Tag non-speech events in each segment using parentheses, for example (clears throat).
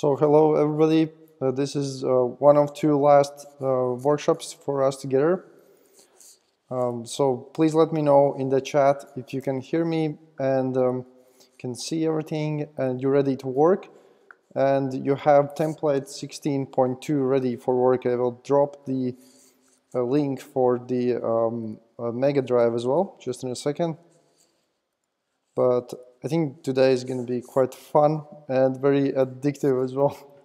So hello everybody. Uh, this is uh, one of two last uh, workshops for us together. Um, so please let me know in the chat if you can hear me and um, can see everything and you're ready to work. And you have template 16.2 ready for work. I will drop the uh, link for the um, uh, Mega Drive as well, just in a second. But I think today is going to be quite fun and very addictive as well. (laughs)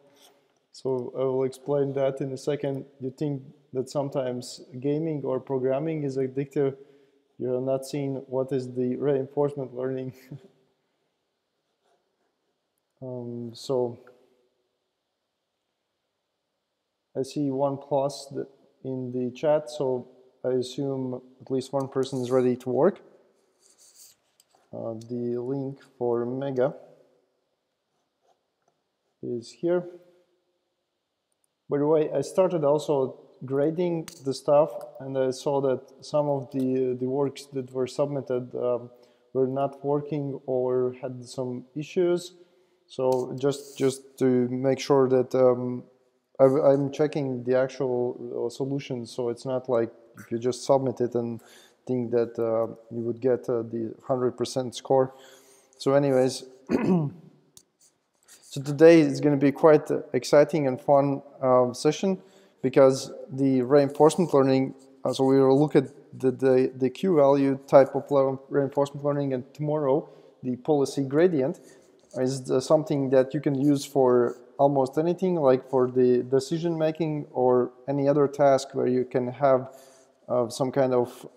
So I will explain that in a second. You think that sometimes gaming or programming is addictive. You have not seen what is the reinforcement learning. (laughs) um, so I see one plus in the chat, so I assume at least one person is ready to work. Uh, the link for Mega is here. By the way, I started also grading the stuff and I saw that some of the, the works that were submitted um, were not working or had some issues. So just, just to make sure that um, I, am checking the actual uh, solution so it's not like if you just submit it and think that uh, you would get uh, the 100% score. So anyways, (clears throat) so today is going to be quite exciting and fun uh, session because the reinforcement learning, uh, so we will look at the, the, the Q value type of reinforcement learning and tomorrow the policy gradient is uh, something that you can use for almost anything like for the decision making or any other task where you can have uh, some kind of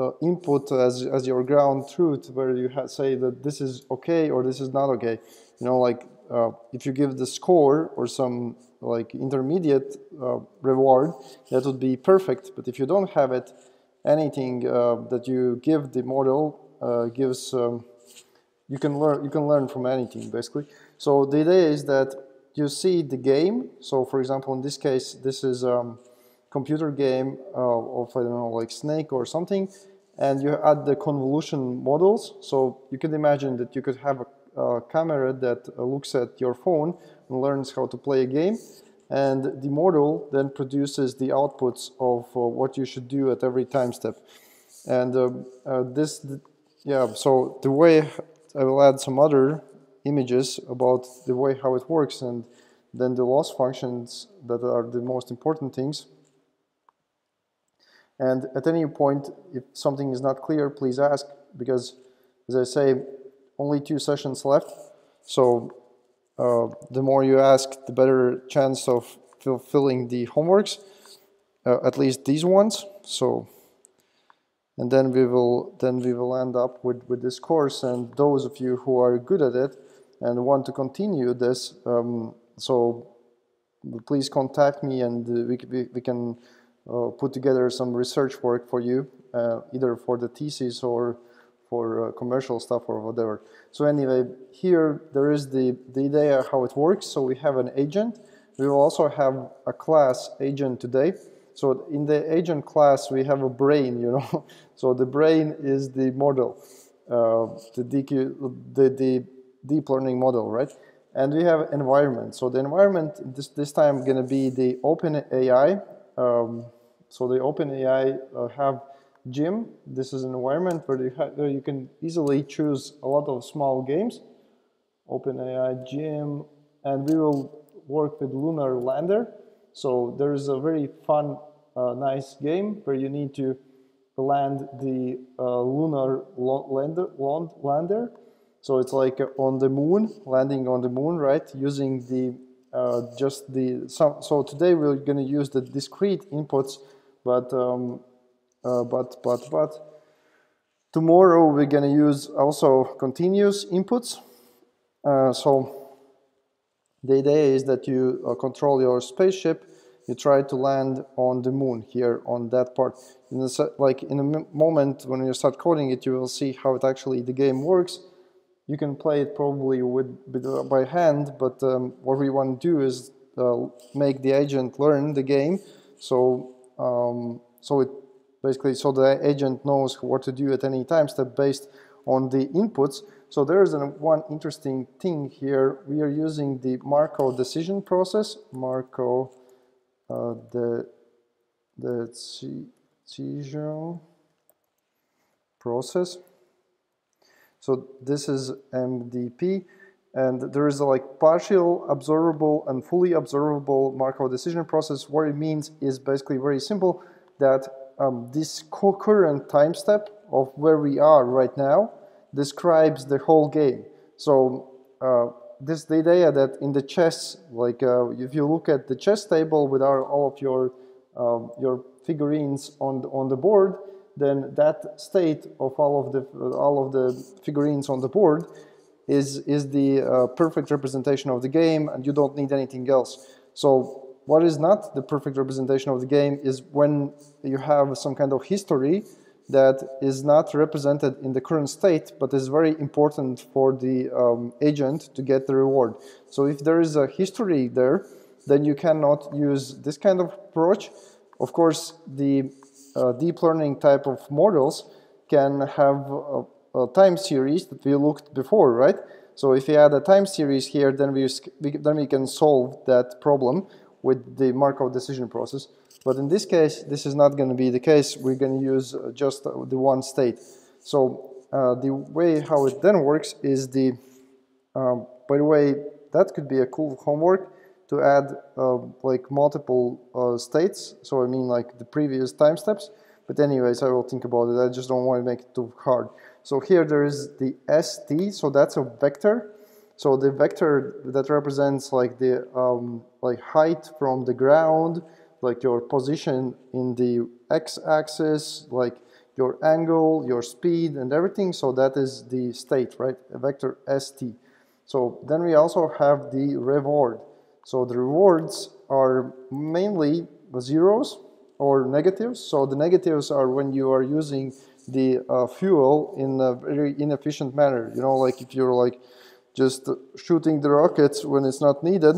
uh, input as, as your ground truth where you say that this is okay or this is not okay. You know, like uh, if you give the score or some like intermediate uh, reward, that would be perfect. But if you don't have it, anything uh, that you give the model uh, gives, um, you can learn, you can learn from anything basically. So the idea is that you see the game. So for example, in this case, this is um, computer game uh, of, I don't know, like Snake or something, and you add the convolution models. So you could imagine that you could have a, a camera that uh, looks at your phone and learns how to play a game, and the model then produces the outputs of uh, what you should do at every time step. And uh, uh, this, yeah, so the way I will add some other images about the way how it works and then the loss functions that are the most important things. And at any point, if something is not clear, please ask, because as I say, only two sessions left. So uh, the more you ask, the better chance of fulfilling the homeworks, uh, at least these ones. So, and then we will then we will end up with with this course. And those of you who are good at it and want to continue this, um, so please contact me, and we we, we can put together some research work for you, uh, either for the thesis or for uh, commercial stuff or whatever. So anyway, here there is the, the idea how it works. So we have an agent. We will also have a class agent today. So in the agent class, we have a brain, you know. (laughs) so the brain is the model, uh, the, DQ, the, the deep learning model, right? And we have environment. So the environment this, this time going to be the open AI. Um, so the OpenAI uh, have Gym. This is an environment where you, where you can easily choose a lot of small games. OpenAI Gym, and we will work with Lunar Lander. So there is a very fun, uh, nice game where you need to land the uh, lunar lander, lander. So it's like on the moon, landing on the moon, right? Using the uh, just the so, so today we're going to use the discrete inputs but um, uh, but but but tomorrow we're going to use also continuous inputs. Uh, so the idea is that you uh, control your spaceship you try to land on the moon here on that part. In like in a moment when you start coding it you will see how it actually the game works you can play it probably with, with by hand but um, what we want to do is uh, make the agent learn the game so um, so it basically, so the agent knows what to do at any time step based on the inputs. So there is one interesting thing here. We are using the Markov decision process, Markov uh, the the decision process. So this is MDP, and there is a like partial observable and fully observable Markov decision process. What it means is basically very simple, that um, this current time step of where we are right now describes the whole game. So uh, this the idea that in the chess, like uh, if you look at the chess table with our, all of your um, your figurines on the, on the board, then that state of all of the all of the figurines on the board is is the uh, perfect representation of the game, and you don't need anything else. So what is not the perfect representation of the game is when you have some kind of history that is not represented in the current state, but is very important for the um, agent to get the reward. So if there is a history there, then you cannot use this kind of approach. Of course, the uh, deep learning type of models can have a, a, time series that we looked before, right? So if we add a time series here, then we, then we can solve that problem with the Markov decision process. But in this case, this is not going to be the case. We're going to use uh, just the one state. So uh, the way how it then works is the, um, by the way, that could be a cool homework to add uh, like multiple uh, states. So I mean like the previous time steps. But anyways, I will think about it. I just don't want to make it too hard. So here there is the ST, so that's a vector. So the vector that represents like the um, like height from the ground, like your position in the x-axis, like your angle, your speed, and everything. So that is the state, right? A vector st. So then we also have the reward. So the rewards are mainly zeros or negatives. So the negatives are when you are using the uh, fuel in a very inefficient manner. You know, like if you're like just shooting the rockets when it's not needed,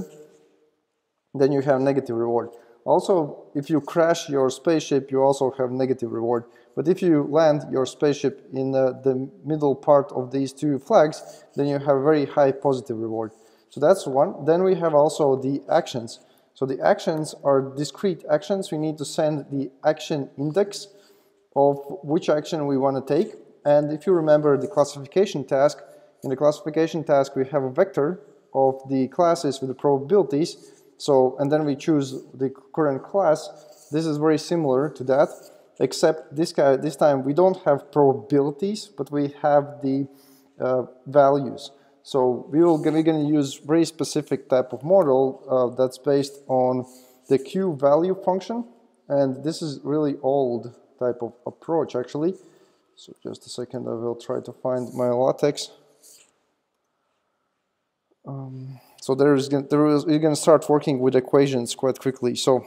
then you have negative reward. Also, if you crash your spaceship, you also have negative reward. But if you land your spaceship in uh, the middle part of these two flags, then you have very high positive reward. So that's one. Then we have also the actions. So the actions are discrete actions. We need to send the action index of which action we want to take. And if you remember the classification task, in the classification task we have a vector of the classes with the probabilities so, and then we choose the current class. This is very similar to that, except this, guy, this time we don't have probabilities, but we have the uh, values. So we will, we're going to use very specific type of model uh, that's based on the Q value function. And this is really old type of approach actually. So just a second, I will try to find my LaTeX. Um, so there is, there is, you're going to start working with equations quite quickly. So,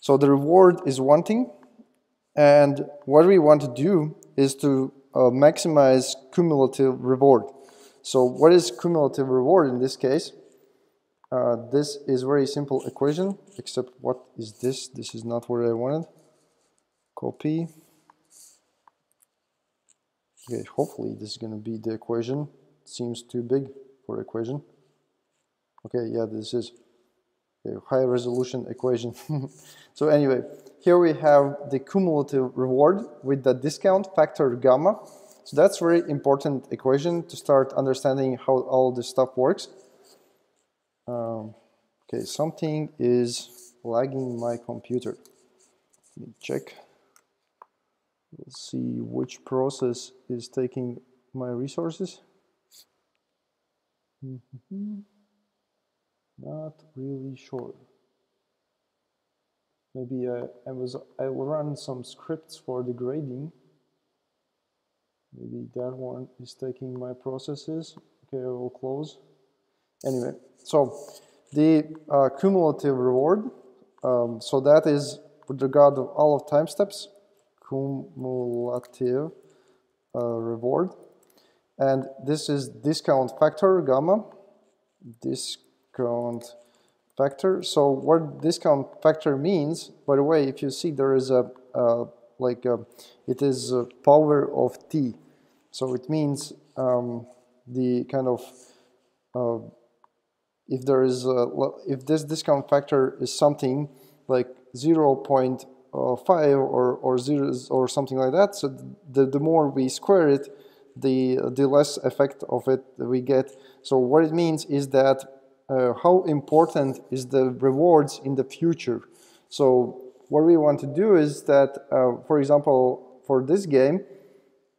so the reward is one thing, and what we want to do is to uh, maximize cumulative reward. So what is cumulative reward in this case? Uh, this is very simple equation, except what is this? This is not what I wanted. Copy. Okay, hopefully this is going to be the equation seems too big for equation. Okay, yeah, this is high resolution equation. (laughs) so anyway, here we have the cumulative reward with the discount factor gamma. So that's very important equation to start understanding how all this stuff works. Um, okay, something is lagging my computer. Let me check. Let's see which process is taking my resources. Mm -hmm. Not really sure. Maybe I, I was I will run some scripts for the grading. Maybe that one is taking my processes. Okay, I will close. Anyway, so the uh, cumulative reward. Um, so that is with regard to all of time steps, cumulative uh, reward. And this is discount factor, gamma, discount factor. So what discount factor means, by the way, if you see there is a, a like uh, it is uh, power of t. So it means um, the kind of uh, if there is a, if this discount factor is something like 0.5 or or zero or something like that, so the the more we square it, the the less effect of it we get. So what it means is that uh, how important is the rewards in the future. So what we want to do is that, uh, for example, for this game,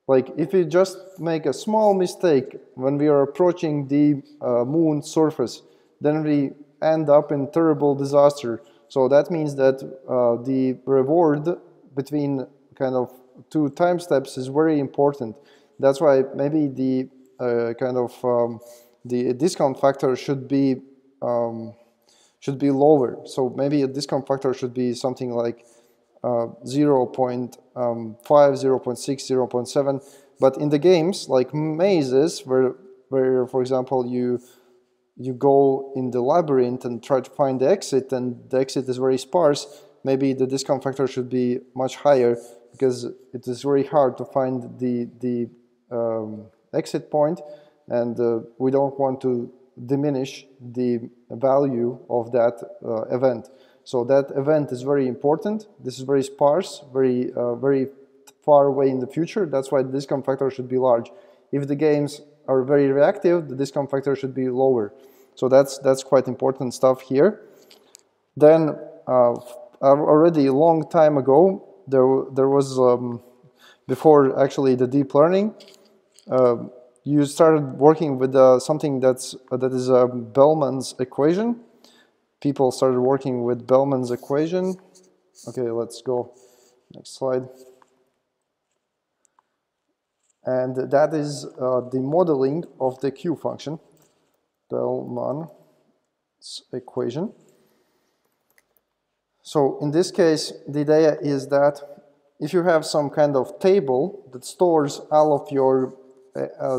like if we just make a small mistake when we are approaching the uh, moon surface, then we end up in terrible disaster. So that means that uh, the reward between kind of two time steps is very important. That's why maybe the uh, kind of um, the discount factor should be um, should be lower. So maybe a discount factor should be something like uh, 0 0.5, um, 0 0.6, 0 0.7. But in the games like mazes, where where for example you you go in the labyrinth and try to find the exit, and the exit is very sparse, maybe the discount factor should be much higher because it is very hard to find the the um, exit point, and uh, we don't want to diminish the value of that uh, event. So that event is very important. This is very sparse, very uh, very far away in the future. That's why the discount factor should be large. If the games are very reactive, the discount factor should be lower. So that's that's quite important stuff here. Then uh, already a long time ago, there there was um, before actually the deep learning. Uh, you started working with uh, something that's uh, that is a Bellman's equation. People started working with Bellman's equation. Okay, let's go next slide. And that is uh, the modeling of the Q function, Bellman's equation. So in this case, the idea is that if you have some kind of table that stores all of your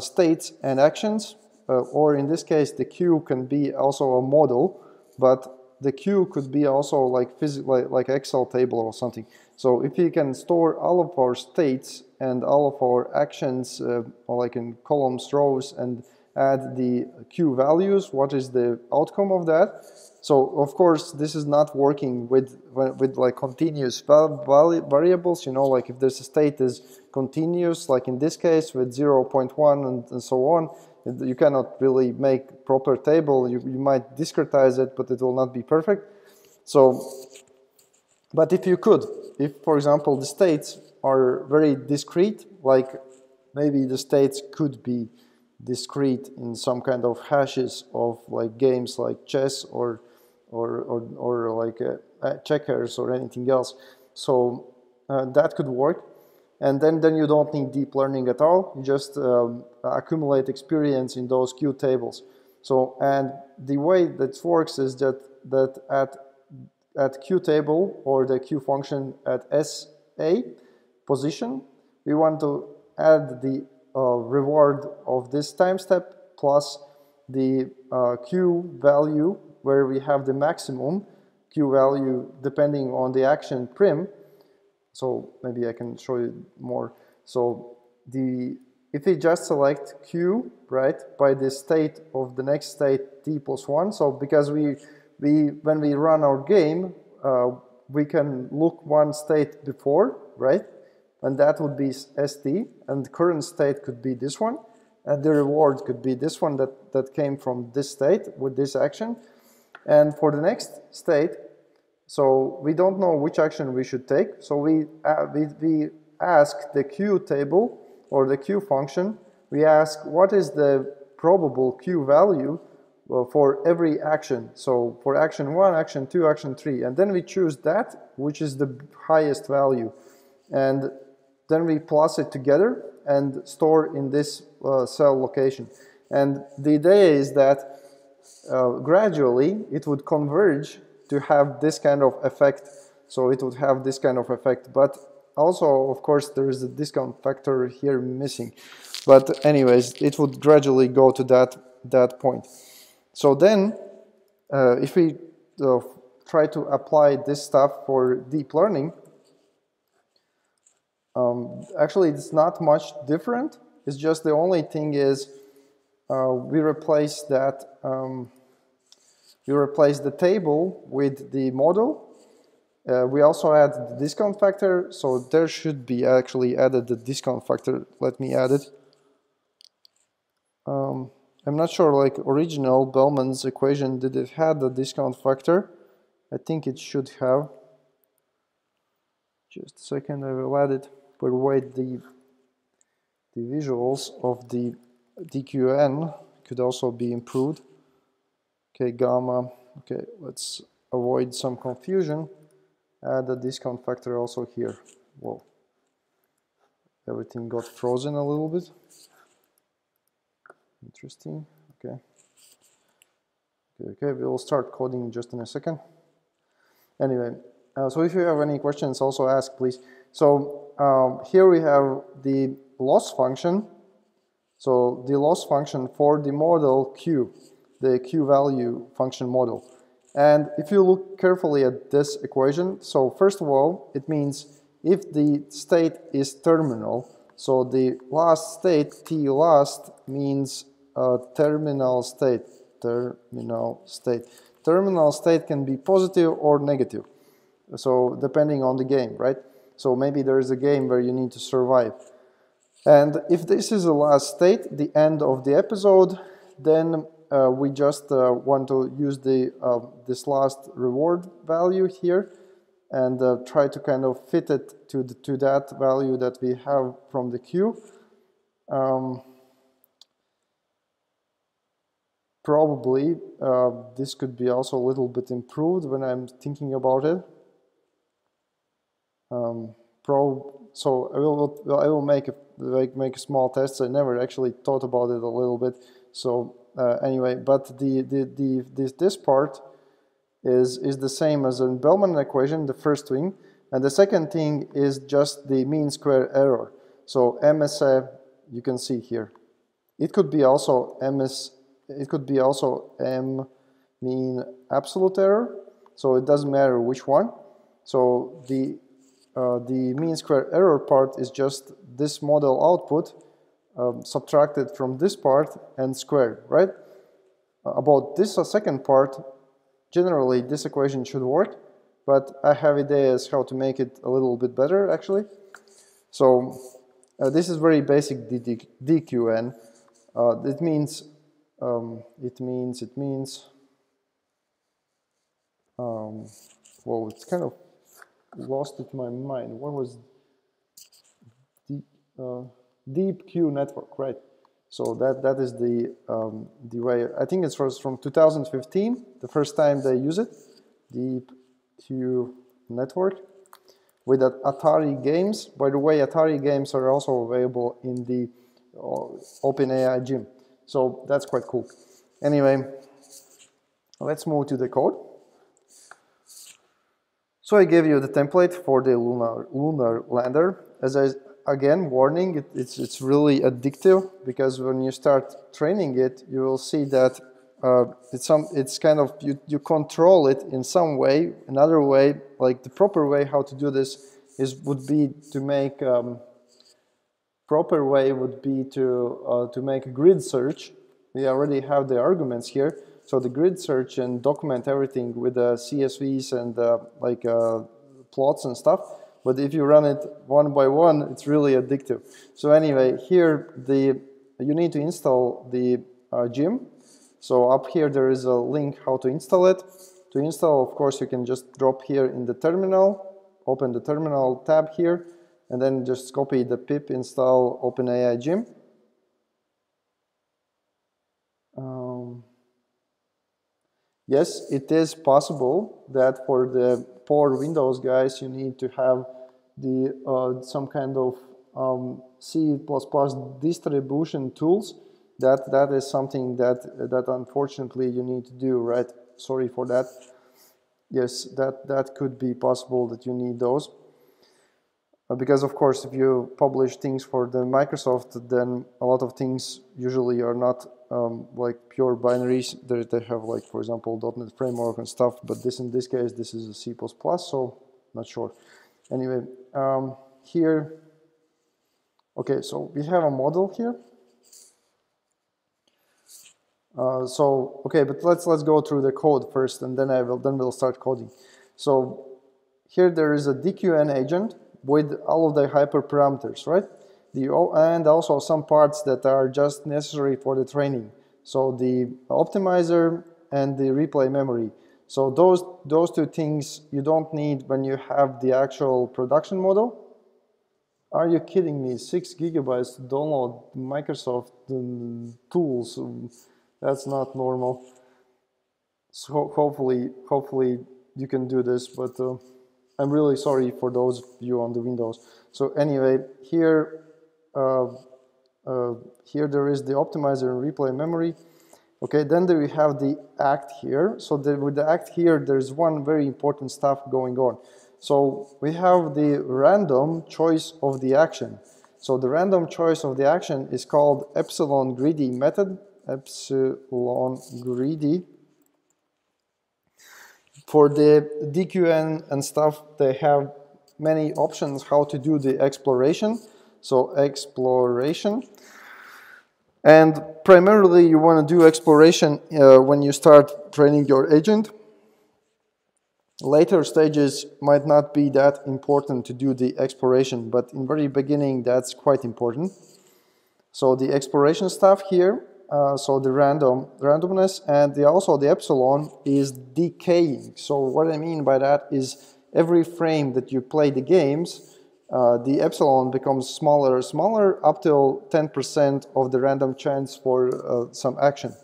states and actions, uh, or in this case, the Q can be also a model, but the Q could be also like, like, like Excel table or something. So if you can store all of our states and all of our actions, uh, like in columns, rows, and add the Q values, what is the outcome of that? So of course, this is not working with with like continuous variables. You know, like if there's a state is continuous, like in this case with 0.1 and, and so on, you cannot really make proper table. You, you might discretize it, but it will not be perfect. So, but if you could, if for example the states are very discrete, like maybe the states could be discrete in some kind of hashes of like games like chess or or or, or like uh, uh, checkers or anything else. So uh, that could work. And then, then you don't need deep learning at all. You just um, accumulate experience in those Q tables. So, and the way that works is that, that at, at Q table or the Q function at SA position, we want to add the uh, reward of this time step plus the uh, Q value where we have the maximum Q value depending on the action prim. So maybe I can show you more. So the if we just select Q, right, by the state of the next state t plus 1, so because we, we when we run our game, uh, we can look one state before, right, and that would be st, and the current state could be this one, and the reward could be this one that, that came from this state with this action, and for the next state, so we don't know which action we should take. So we, uh, we, we ask the Q table or the Q function, we ask what is the probable Q value uh, for every action. So for action 1, action 2, action 3. And then we choose that, which is the highest value. And then we plus it together and store in this uh, cell location. And the idea is that uh, gradually it would converge to have this kind of effect. So it would have this kind of effect. But also, of course, there is a discount factor here missing. But anyways, it would gradually go to that, that point. So then, uh, if we uh, try to apply this stuff for deep learning, Um, actually, it's not much different. It's just the only thing is uh, we replace that, um, we replace the table with the model. Uh, we also add the discount factor, so there should be actually added the discount factor. Let me add it. Um, I'm not sure, like original Bellman's equation, did it have the discount factor? I think it should have. Just a second, I will add it. But wait, the, the visuals of the DQN could also be improved. Okay, gamma. Okay, let's avoid some confusion. Add the discount factor also here. Whoa. Everything got frozen a little bit. Interesting. Okay. Okay, okay. We'll start coding just in a second. Anyway, uh, so if you have any questions, also ask, please. So um, here we have the loss function. So the loss function for the model Q, the Q value function model. And if you look carefully at this equation, so first of all, it means if the state is terminal, so the last state, T last, means uh, terminal state, terminal state. Terminal state can be positive or negative, so depending on the game, right? So maybe there is a game where you need to survive. And if this is the last state, the end of the episode, then uh, we just uh, want to use the uh, this last reward value here and uh, try to kind of fit it to, the, to that value that we have from the Q. Um, probably uh, this could be also a little bit improved when I'm thinking about it. Um, pro so I will I will make a like make a small test. I never actually thought about it a little bit. So uh, anyway, but the the the this this part is is the same as in Bellman equation, the first thing, and the second thing is just the mean square error. So MSE, you can see here. It could be also MS it could be also m mean absolute error, so it doesn't matter which one. So the uh, the mean square error part is just this model output um, subtracted from this part and squared, right? Uh, about this uh, second part, generally this equation should work, but I have ideas how to make it a little bit better actually. So uh, this is very basic DQN. Uh, it means um, it means it means um, well it's kind of lost it my mind what was deep uh, deep q network right so that that is the um, the way I think it was from 2015 the first time they use it deep q network with Atari games by the way Atari games are also available in the uh, OpenAI gym so that's quite cool. Anyway, let's move to the code. So I gave you the template for the lunar, lunar lander. As I, again, warning, it, it's, it's really addictive because when you start training it, you will see that uh, it's, some, it's kind of, you, you control it in some way. Another way, like the proper way how to do this is would be to make um, proper way would be to, uh, to make a grid search. We already have the arguments here. So the grid search and document everything with the CSVs and uh, like uh, plots and stuff. But if you run it one by one, it's really addictive. So anyway, here the you need to install the uh, gym. So up here there is a link how to install it. To install, of course, you can just drop here in the terminal, open the terminal tab here, and then just copy the pip install OpenAI Gym. Um, yes, it is possible that for the poor Windows guys, you need to have the uh, some kind of um, C++ distribution tools. That that is something that that unfortunately you need to do. Right? Sorry for that. Yes, that that could be possible that you need those. Uh, because of course if you publish things for the Microsoft then a lot of things usually are not um, like pure binaries they, they have like for example .NET framework and stuff but this in this case this is a C++ so not sure anyway um, here Okay, so we have a model here. Uh, so okay, but let's let's go through the code first, and then I will then we'll start coding. So here there is a DQN agent with all of the hyperparameters, right? The, and also some parts that are just necessary for the training. So the optimizer and the replay memory. So those, those two things you don't need when you have the actual production model. Are you kidding me? Six gigabytes to download Microsoft um, tools. Um, that's not normal. So hopefully, hopefully you can do this, but uh, I'm really sorry for those of you on the Windows. So anyway, here, here there is the optimizer and replay memory. Okay, then we have the act here. So the, with the act here, there's one very important stuff going on. So we have the random choice of the action. So the random choice of the action is called epsilon greedy method, epsilon greedy for the DQN and stuff, they have many options how to do the exploration. So exploration. And primarily you want to do exploration uh, when you start training your agent. Later stages might not be that important to do the exploration, but in very beginning that's quite important. So the exploration stuff here uh, so the random randomness and the, also the epsilon is decaying. So what I mean by that is every frame that you play the games, uh, the epsilon becomes smaller and smaller up till 10% of the random chance for uh, some action.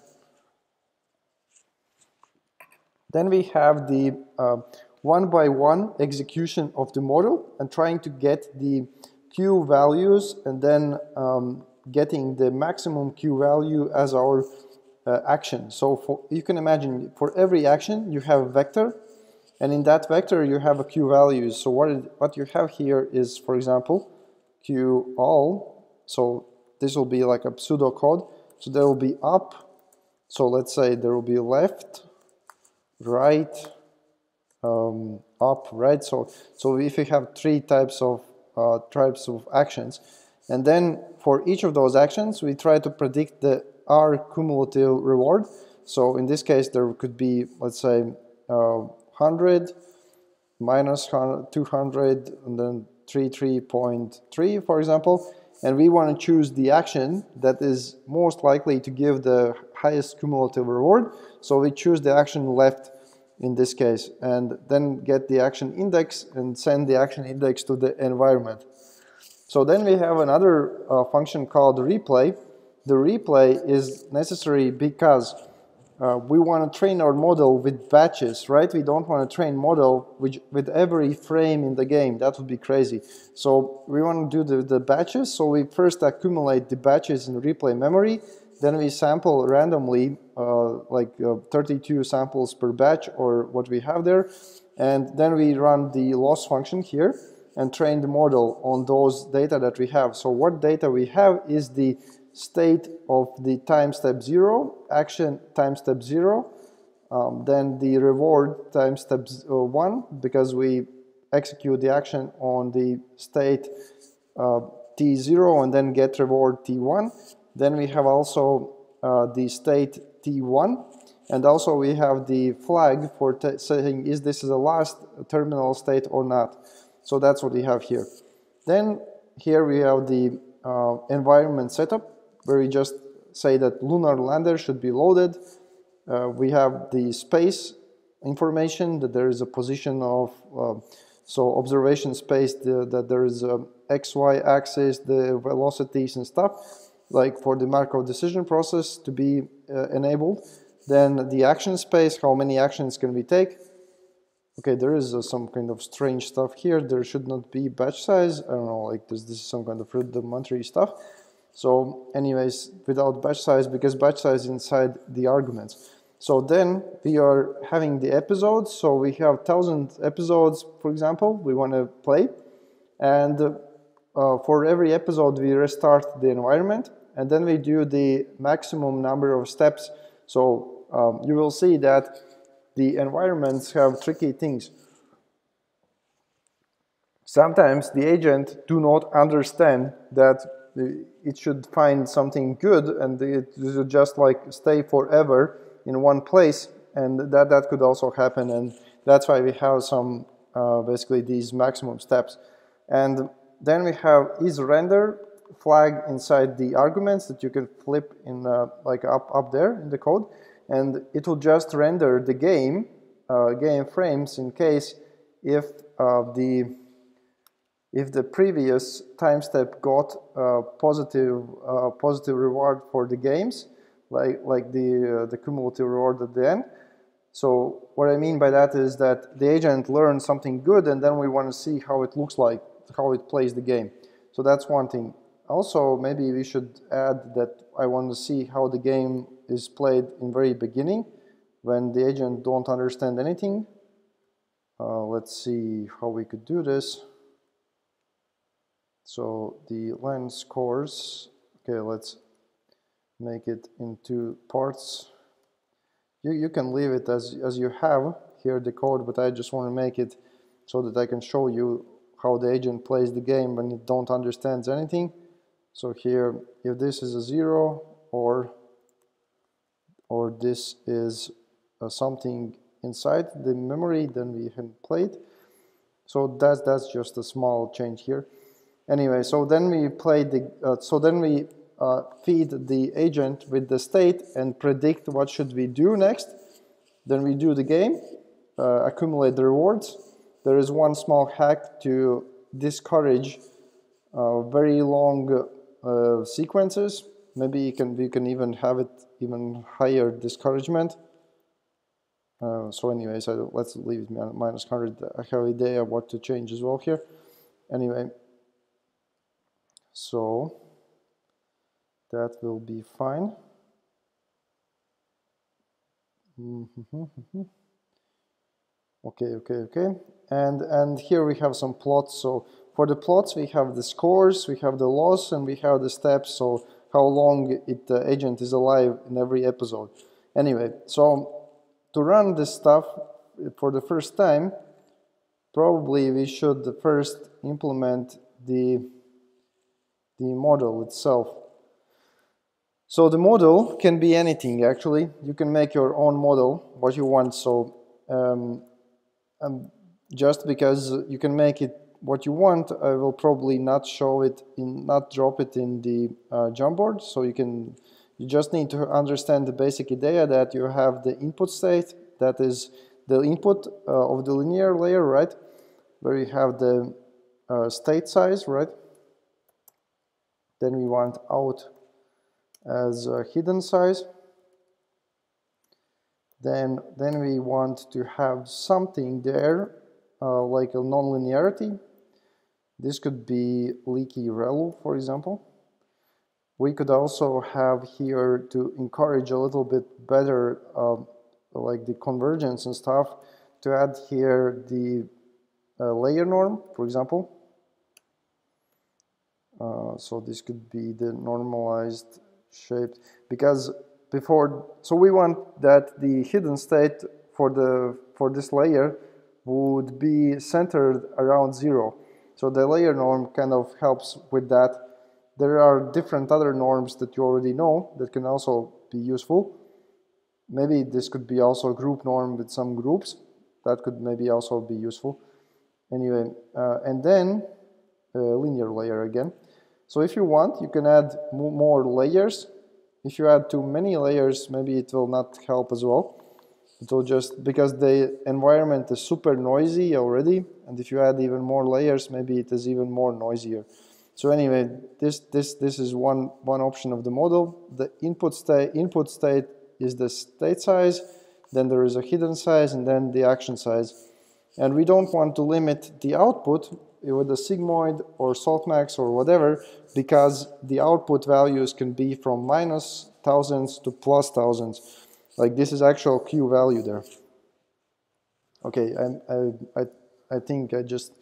Then we have the uh, one by one execution of the model and trying to get the Q values and then um, getting the maximum Q value as our uh, action. So for, you can imagine for every action you have a vector and in that vector you have a Q values. So what, it, what you have here is for example Q all. So this will be like a pseudo code. So there will be up. So let's say there will be left, right, um, up, right. So, so if you have three types of uh, types of actions, and then for each of those actions, we try to predict the R cumulative reward. So in this case, there could be, let's say, uh, 100 minus 200 and then 33.3, for example. And we want to choose the action that is most likely to give the highest cumulative reward. So we choose the action left in this case and then get the action index and send the action index to the environment. So then we have another uh, function called replay. The replay is necessary because uh, we want to train our model with batches, right? We don't want to train model with, with every frame in the game. That would be crazy. So we want to do the, the batches. So we first accumulate the batches in replay memory. Then we sample randomly, uh, like uh, 32 samples per batch or what we have there. And then we run the loss function here and train the model on those data that we have. So what data we have is the state of the time step zero, action time step zero, um, then the reward time step uh, one, because we execute the action on the state uh, t0 and then get reward t1. Then we have also uh, the state t1, and also we have the flag for saying is this is the last terminal state or not. So that's what we have here. Then here we have the uh, environment setup where we just say that lunar lander should be loaded. Uh, we have the space information that there is a position of uh, so observation space the, that there is a xy axis the velocities and stuff like for the Markov decision process to be uh, enabled then the action space how many actions can we take okay, there is uh, some kind of strange stuff here. There should not be batch size. I don't know, like this, this is some kind of rudimentary stuff. So anyways, without batch size, because batch size inside the arguments. So then we are having the episodes. So we have thousand episodes, for example, we want to play. And uh, for every episode, we restart the environment. And then we do the maximum number of steps. So um, you will see that the environments have tricky things. Sometimes the agent do not understand that it should find something good and it should just like stay forever in one place and that, that could also happen and that's why we have some uh, basically these maximum steps. And then we have is render flag inside the arguments that you can flip in uh, like up up there in the code and it will just render the game uh, game frames in case if uh, the if the previous time step got a positive uh, positive reward for the games like like the uh, the cumulative reward at the end so what I mean by that is that the agent learns something good and then we want to see how it looks like how it plays the game so that's one thing also maybe we should add that I want to see how the game is played in very beginning when the agent don't understand anything. Uh, let's see how we could do this. So the lens scores, okay, let's make it into parts. You, you can leave it as, as you have here the code, but I just want to make it so that I can show you how the agent plays the game when it don't understands anything. So here, if this is a zero or or this is something inside the memory then we can play it. So that's that's just a small change here. Anyway, so then we play the uh, so then we uh, feed the agent with the state and predict what should we do next. Then we do the game, uh, accumulate the rewards. There is one small hack to discourage uh, very long uh, sequences. Maybe you can we can even have it even higher discouragement. Uh, so anyway, so let's leave it minus 100. I have an idea what to change as well here. Anyway, so that will be fine. okay, okay, okay. And, and here we have some plots. So for the plots, we have the scores, we have the loss, and we have the steps. So how long it uh, agent is alive in every episode. Anyway, so to run this stuff for the first time, probably we should first implement the, the model itself. So the model can be anything actually. You can make your own model, what you want. So um, um, just because you can make it what you want, I will probably not show it in, not drop it in the uh. So you can, you just need to understand the basic idea that you have the input state, that is the input uh, of the linear layer, right? Where you have the uh, state size, right? Then we want out as a hidden size. Then, then we want to have something there uh, like a nonlinearity this could be leaky relu, for example. We could also have here to encourage a little bit better uh, like the convergence and stuff to add here the uh, layer norm, for example. Uh, so this could be the normalized shape because before, so we want that the hidden state for the for this layer would be centered around zero. So the layer norm kind of helps with that. There are different other norms that you already know that can also be useful. Maybe this could be also a group norm with some groups. That could maybe also be useful. Anyway, uh, and then a linear layer again. So if you want, you can add more layers. If you add too many layers, maybe it will not help as well. It will just, because the environment is super noisy already, and if you add even more layers, maybe it is even more noisier. So anyway, this, this, this is one, one option of the model. The input state, input state is the state size, then there is a hidden size, and then the action size. And we don't want to limit the output with a sigmoid or softmax or whatever, because the output values can be from minus thousands to plus thousands. Like this is actual Q value there. Okay, I, I, I, think I just,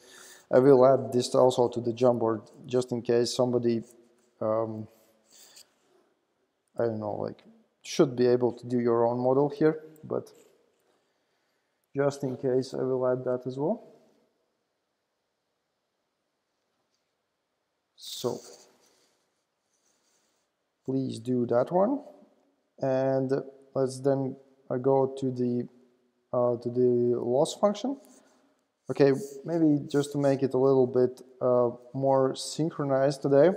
I will add this also to the Jamboard just in case somebody, um, I don't know, like should be able to do your own model here, but just in case I will add that as well. So please do that one. And let's then uh, go to the uh, to the loss function. Okay, maybe just to make it a little bit uh, more synchronized today.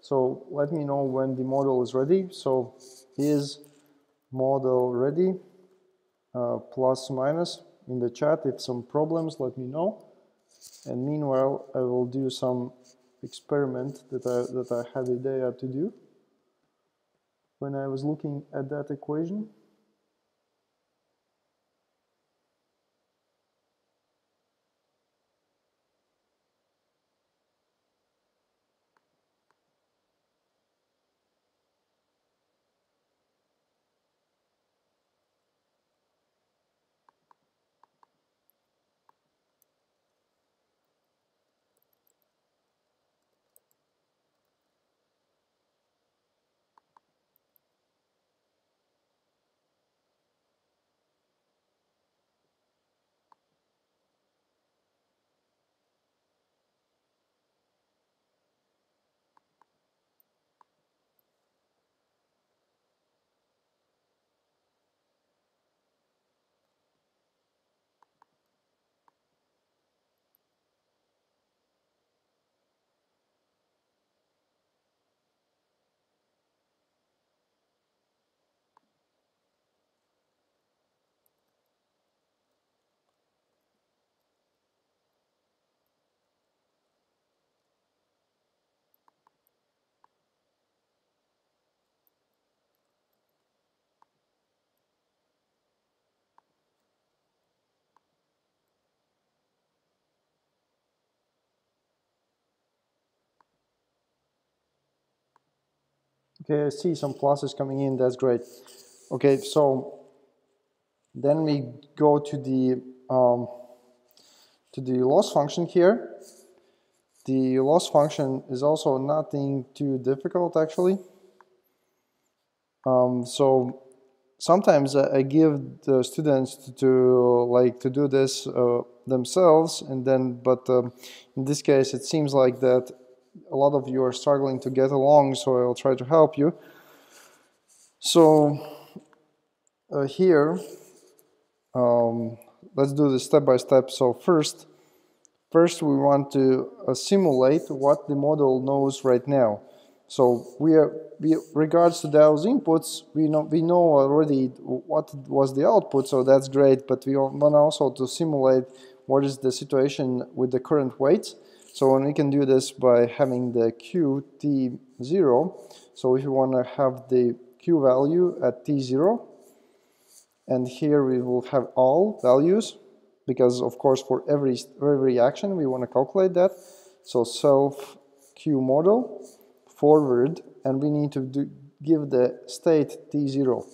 So let me know when the model is ready. So is model ready? Uh, plus minus in the chat. If some problems, let me know. And meanwhile, I will do some experiment that I, that I had the idea to do when I was looking at that equation. Okay, I see some pluses coming in, that's great. Okay, so then we go to the um, to the loss function here. The loss function is also nothing too difficult actually. Um, so sometimes I give the students to, to like to do this uh, themselves and then but um, in this case it seems like that a lot of you are struggling to get along, so I'll try to help you. So uh, here, um, let's do this step by step. So first, first we want to uh, simulate what the model knows right now. So we are, we, regards to those inputs, we know we know already what was the output, so that's great. But we want also to simulate what is the situation with the current weights. So we can do this by having the qt0. So if you want to have the q value at t0, and here we will have all values, because of course for every, every action we want to calculate that. So self q model forward, and we need to do, give the state t0.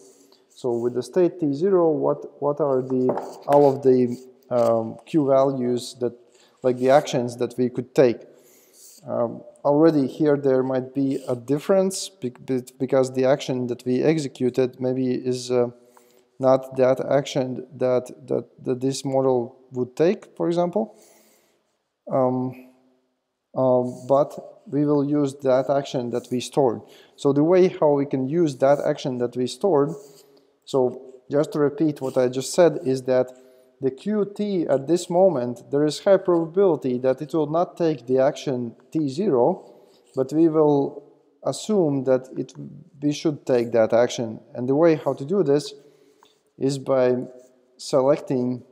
So with the state t0, what, what are the all of the um, q values that like the actions that we could take. Um, already here there might be a difference because the action that we executed maybe is uh, not that action that, that, that this model would take, for example. Um, um, but we will use that action that we stored. So the way how we can use that action that we stored, so just to repeat what I just said, is that the qt at this moment, there is high probability that it will not take the action t0, but we will assume that it we should take that action. And the way how to do this is by selecting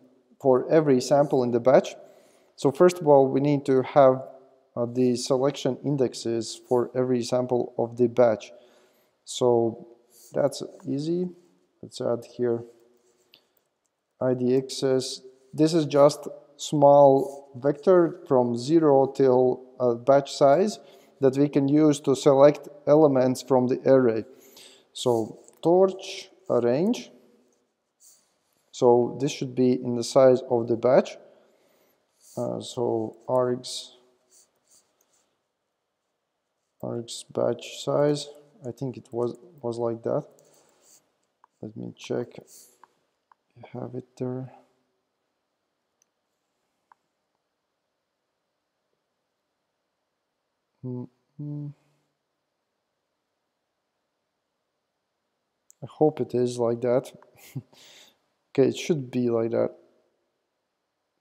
for every sample in the batch. So first of all, we need to have uh, the selection indexes for every sample of the batch. So that's easy. Let's add here idxs. This is just small vector from 0 till a batch size that we can use to select elements from the array. So torch arange. So this should be in the size of the batch. Uh, so args args batch size. I think it was was like that. Let me check have it there. Mm -hmm. I hope it is like that. (laughs) okay, it should be like that.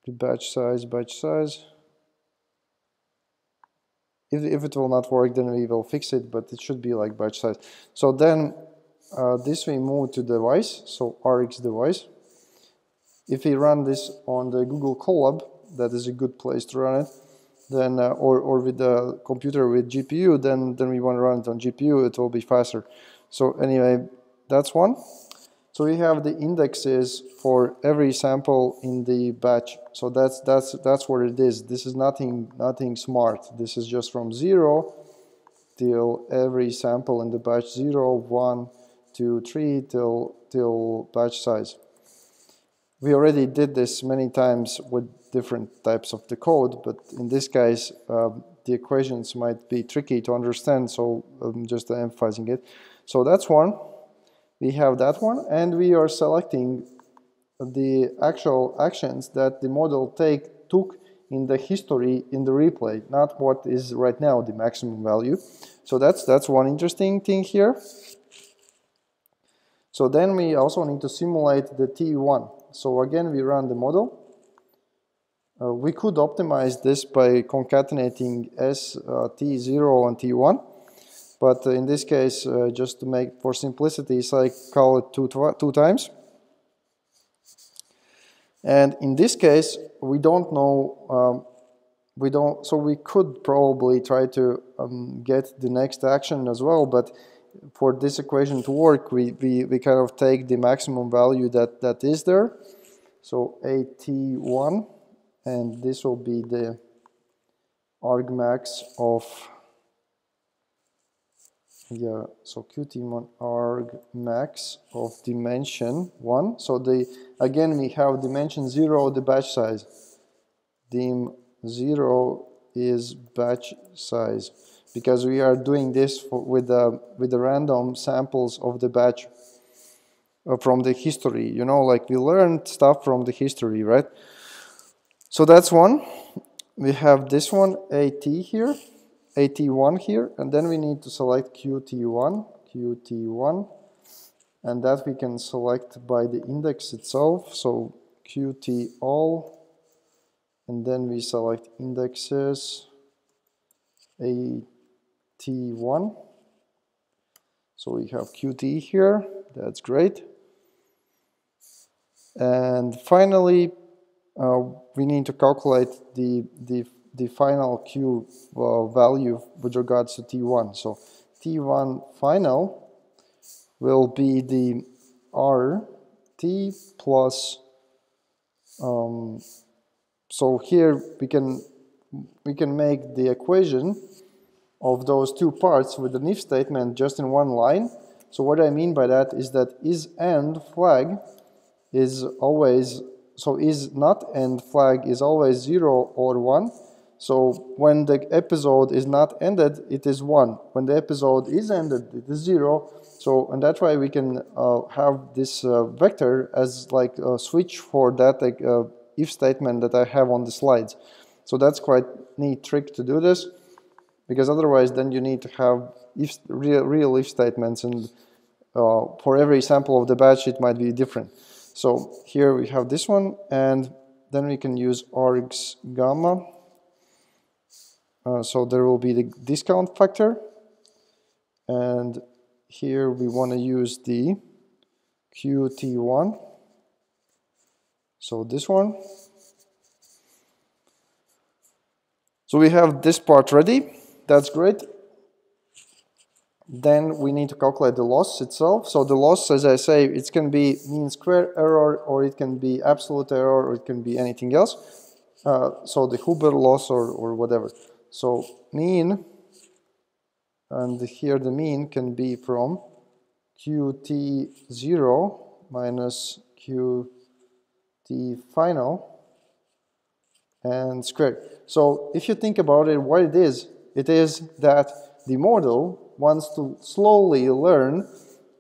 The batch size, batch size. If, if it will not work, then we will fix it, but it should be like batch size. So then uh, this we move to device, so args device. If we run this on the Google Colab, that is a good place to run it, then uh, or, or with the computer with GPU, then, then we want to run it on GPU, it will be faster. So anyway, that's one. So we have the indexes for every sample in the batch. So that's that's that's what it is. This is nothing nothing smart. This is just from zero till every sample in the batch zero, one, two, three till till batch size. We already did this many times with different types of the code, but in this case, um, the equations might be tricky to understand, so I'm just emphasizing it. So that's one. We have that one, and we are selecting the actual actions that the model take took in the history in the replay, not what is right now the maximum value. So that's that's one interesting thing here. So then we also need to simulate the T1. So again, we run the model. Uh, we could optimize this by concatenating S, uh, T0 and T1. But in this case, uh, just to make for simplicity, so I call it two, two times. And in this case, we don't know, um, we don't, so we could probably try to um, get the next action as well, but for this equation to work, we, we, we kind of take the maximum value that, that is there. So AT1, and this will be the argmax of, yeah, so Qt1 argmax of dimension 1. So the again, we have dimension 0, the batch size. Dim 0 is batch size because we are doing this for, with the with the random samples of the batch uh, from the history you know like we learned stuff from the history right? So that's one. We have this one at here at1 here and then we need to select qt1 qt1 and that we can select by the index itself. So qt all and then we select indexes a T1. So we have Qt here, that's great. And finally, uh, we need to calculate the, the, the final Q uh, value with regards to T1. So T1 final will be the R T plus, um, so here we can, we can make the equation of those two parts with an if statement just in one line. So what I mean by that is that is end flag is always, so is not end flag is always 0 or 1. So when the episode is not ended, it is 1. When the episode is ended, it is 0. So, and that's why we can uh, have this uh, vector as like a switch for that uh, if statement that I have on the slides. So that's quite neat trick to do this because otherwise then you need to have if, real, real if statements and uh, for every sample of the batch it might be different. So here we have this one and then we can use args gamma. Uh, so there will be the discount factor and here we want to use the qt1 so this one so we have this part ready that's great. Then we need to calculate the loss itself. So the loss, as I say, it can be mean square error, or it can be absolute error, or it can be anything else. Uh, so the Huber loss or, or whatever. So mean, and here the mean can be from qt0 minus qt final and squared. So if you think about it, what it is, it is that the model wants to slowly learn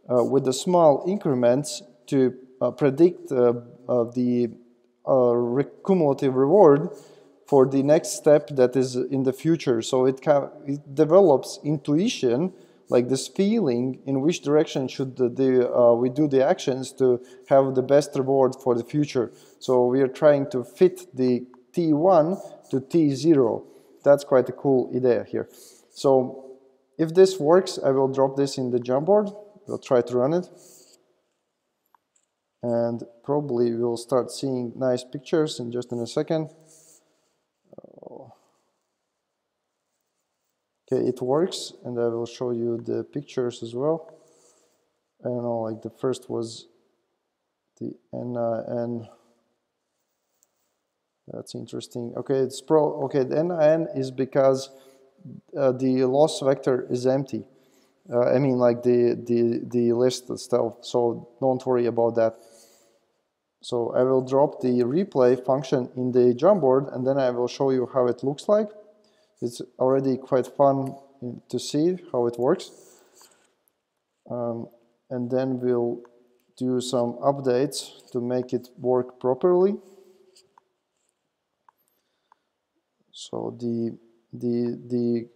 uh, with the small increments to uh, predict uh, uh the uh, cumulative reward for the next step that is in the future. So it, it develops intuition like this feeling in which direction should the, the uh, we do the actions to have the best reward for the future. So we are trying to fit the T1 to T0. That's quite a cool idea here. So if this works, I will drop this in the Jamboard. We'll try to run it. And probably we'll start seeing nice pictures in just in a second. Okay, it works, and I will show you the pictures as well. I don't know, like the first was the N, uh, N that's interesting. Okay, it's pro. Okay, the NaN is because uh, the loss vector is empty. Uh, I mean, like the the the list itself. So don't worry about that. So I will drop the replay function in the Jamboard, and then I will show you how it looks like. It's already quite fun to see how it works. Um, and then we'll do some updates to make it work properly. So the, the, the,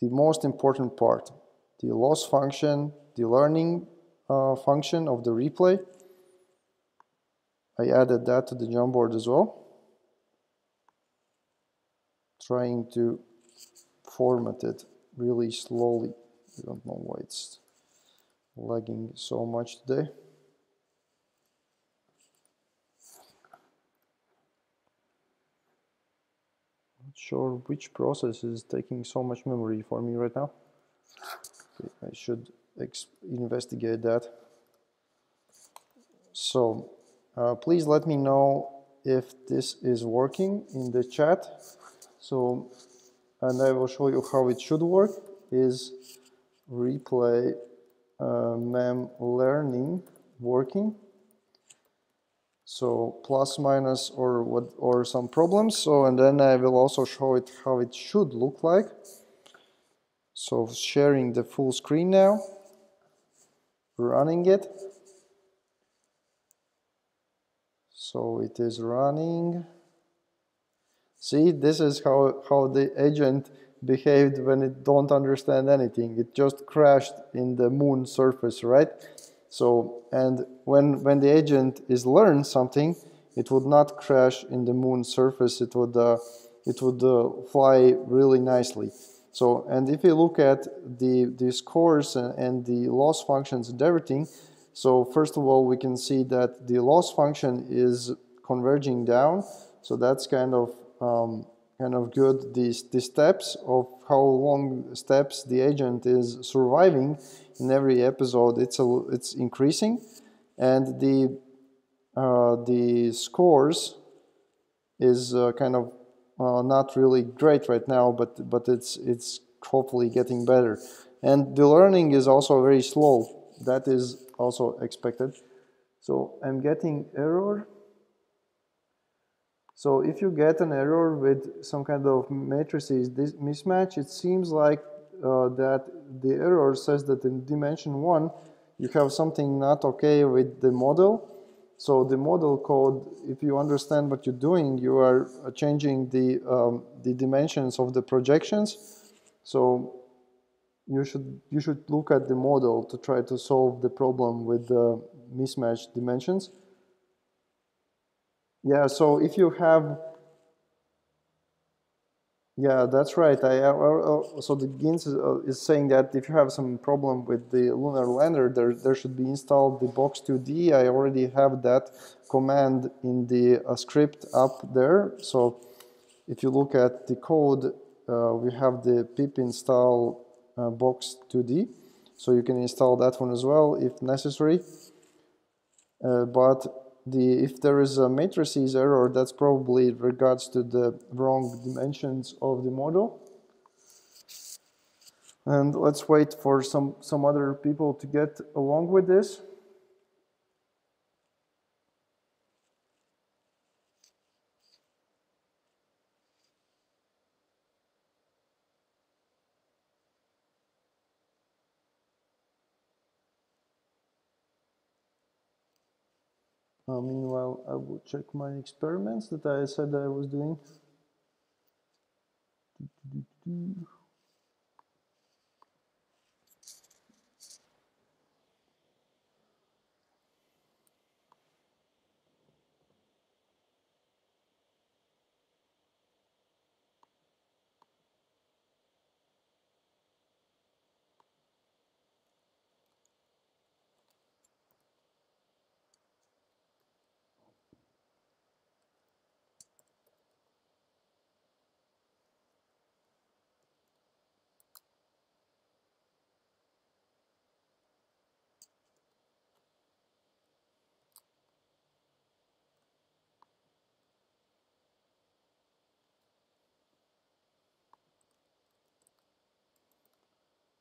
the most important part, the loss function, the learning uh, function of the replay, I added that to the Jamboard as well trying to format it really slowly. I don't know why it's lagging so much today. Sure which process is taking so much memory for me right now. Okay, I should investigate that. So uh, please let me know if this is working in the chat. So, and I will show you how it should work is replay uh, mem learning working. So plus minus or what or some problems. So and then I will also show it how it should look like. So sharing the full screen now, running it. So it is running. See, this is how, how the agent behaved when it don't understand anything. It just crashed in the moon surface, right? So, and when, when the agent is learned something, it would not crash in the moon surface. It would, uh, it would uh, fly really nicely. So, and if you look at the, the scores and, the loss functions and everything, so first of all, we can see that the loss function is converging down. So that's kind of um, kind of good the, the steps of how long steps the agent is surviving in every episode. It's a, it's increasing. And the uh, the scores is uh, kind of uh, not really great right now but but it's it's hopefully getting better. And the learning is also very slow. That is also expected. So I'm getting error so if you get an error with some kind of matrices mismatch, it seems like uh, that the error says that in dimension 1 you have something not okay with the model. So the model code, if you understand what you're doing, you are changing the, um, the dimensions of the projections. So you should, you should look at the model to try to solve the problem with the mismatched dimensions. Yeah, so if you have, yeah, that's right. I, uh, uh, so the GINS is, uh, is, saying that if you have some problem with the lunar lander, there, there should be installed the box2d. I already have that command in the uh, script up there. So if you look at the code, uh, we have the pip install uh, box2d. So you can install that one as well if necessary. but the if there is a matrices error, that's probably regards to the wrong dimensions of the model. And let's wait for some, some other people to get along with this. Meanwhile, I will check my experiments that I said I was doing.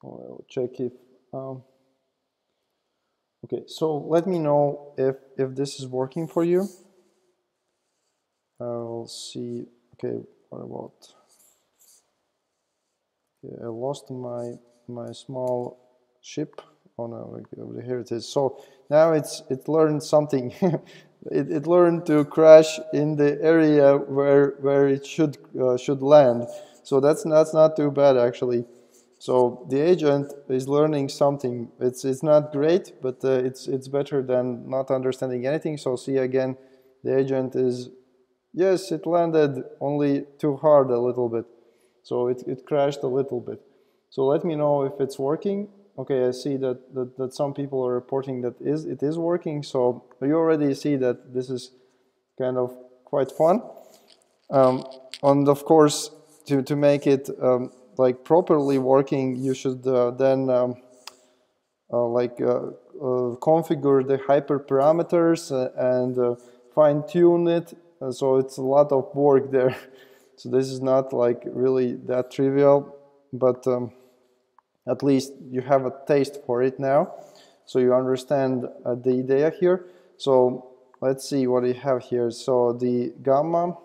I'll check if um, okay so let me know if if this is working for you. I'll see okay what about okay, I lost my my small ship. Oh no here it is. So now it's it learned something. (laughs) It, it learned to crash in the area where where it should uh, should land. So that's that's not too bad actually so the agent is learning something. It's it's not great but uh, it's it's better than not understanding anything. So see again the agent is yes it landed only too hard a little bit. So it, it crashed a little bit. So let me know if it's working. Okay, I see that, that, that some people are reporting that is it is working. So you already see that this is kind of quite fun. Um, and of course, to, to make it um, like properly working, you should uh, then um, uh, like uh, uh configure the hyperparameters uh, and fine tune it. so it's a lot of work there. (laughs) so this is not like really that trivial, but um, at least you have a taste for it now. So you understand the idea here. So let's see what we have here. So the gamma,